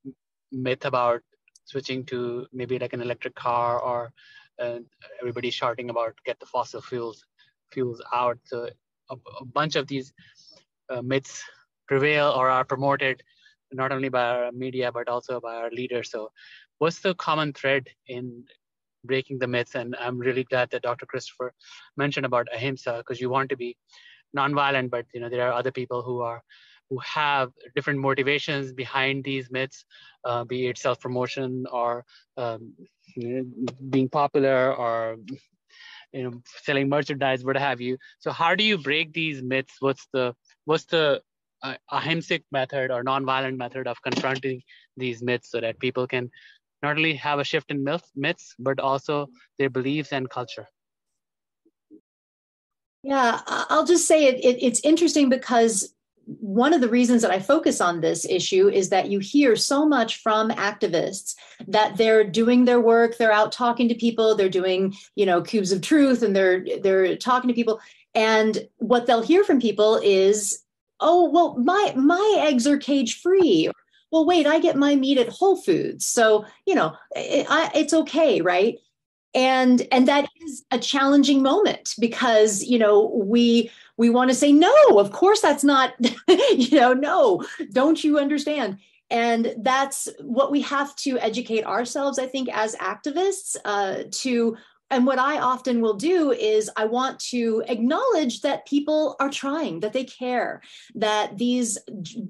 myth about switching to maybe like an electric car or uh, everybody shouting about get the fossil fuels fuels out. So a, a bunch of these uh, myths prevail or are promoted not only by our media but also by our leaders. So, what's the common thread in breaking the myths? And I'm really glad that Dr. Christopher mentioned about ahimsa because you want to be nonviolent, but you know there are other people who are who have different motivations behind these myths, uh, be it self-promotion or um, you know, being popular or you know selling merchandise, what have you. So how do you break these myths? What's the what's the uh, ahimsic method or nonviolent method of confronting these myths so that people can not only have a shift in myths, but also their beliefs and culture? Yeah, I'll just say it, it, it's interesting because one of the reasons that I focus on this issue is that you hear so much from activists that they're doing their work, they're out talking to people, they're doing, you know, cubes of truth and they're they're talking to people and what they'll hear from people is, "Oh, well my my eggs are cage free." Well, wait, I get my meat at Whole Foods. So, you know, it, I, it's okay, right? and and that is a challenging moment because you know we we want to say no of course that's not <laughs> you know no don't you understand and that's what we have to educate ourselves i think as activists uh, to and what I often will do is I want to acknowledge that people are trying, that they care, that these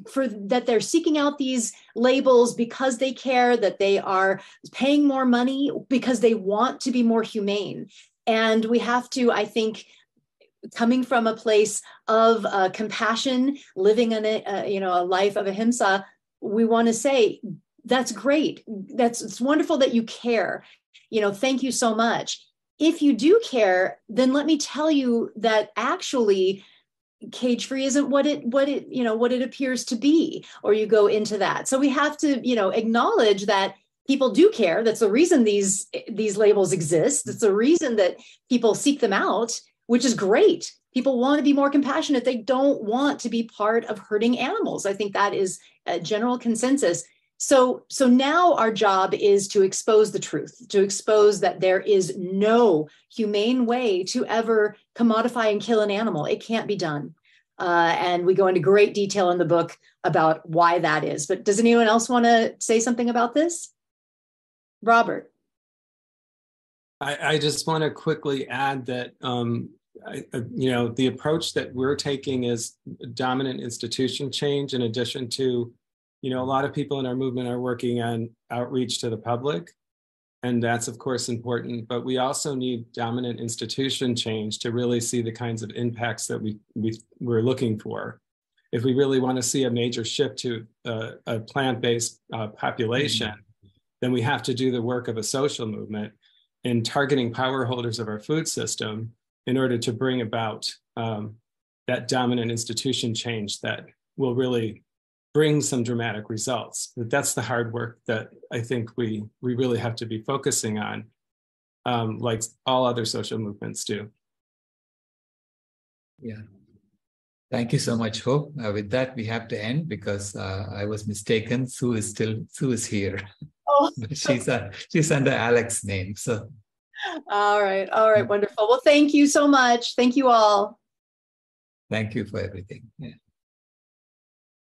for that they're seeking out these labels because they care, that they are paying more money because they want to be more humane. And we have to, I think, coming from a place of uh, compassion, living in a uh, you know a life of ahimsa, we want to say that's great. That's it's wonderful that you care. You know, thank you so much. If you do care, then let me tell you that actually cage free isn't what it what it you know what it appears to be or you go into that so we have to you know acknowledge that people do care that's the reason these these labels exist it's the reason that people seek them out which is great. People want to be more compassionate. They don't want to be part of hurting animals. I think that is a general consensus. So, so now our job is to expose the truth, to expose that there is no humane way to ever commodify and kill an animal. It can't be done. Uh, and we go into great detail in the book about why that is. But does anyone else want to say something about this? Robert. I, I just want to quickly add that um, I, you know the approach that we're taking is dominant institution change. In addition to, you know, a lot of people in our movement are working on outreach to the public, and that's of course important. But we also need dominant institution change to really see the kinds of impacts that we, we we're looking for. If we really want to see a major shift to a, a plant-based uh, population, mm-hmm. then we have to do the work of a social movement in targeting power holders of our food system in order to bring about um, that dominant institution change that will really bring some dramatic results. But that's the hard work that I think we we really have to be focusing on, um, like all other social movements do. Yeah. Thank you so much, Hope. Uh, with that, we have to end because uh, I was mistaken. Sue is still Sue is here. Oh. <laughs> she's a, she's under Alex's name. So all right. All right. Wonderful. Well, thank you so much. Thank you all. Thank you for everything. Yeah.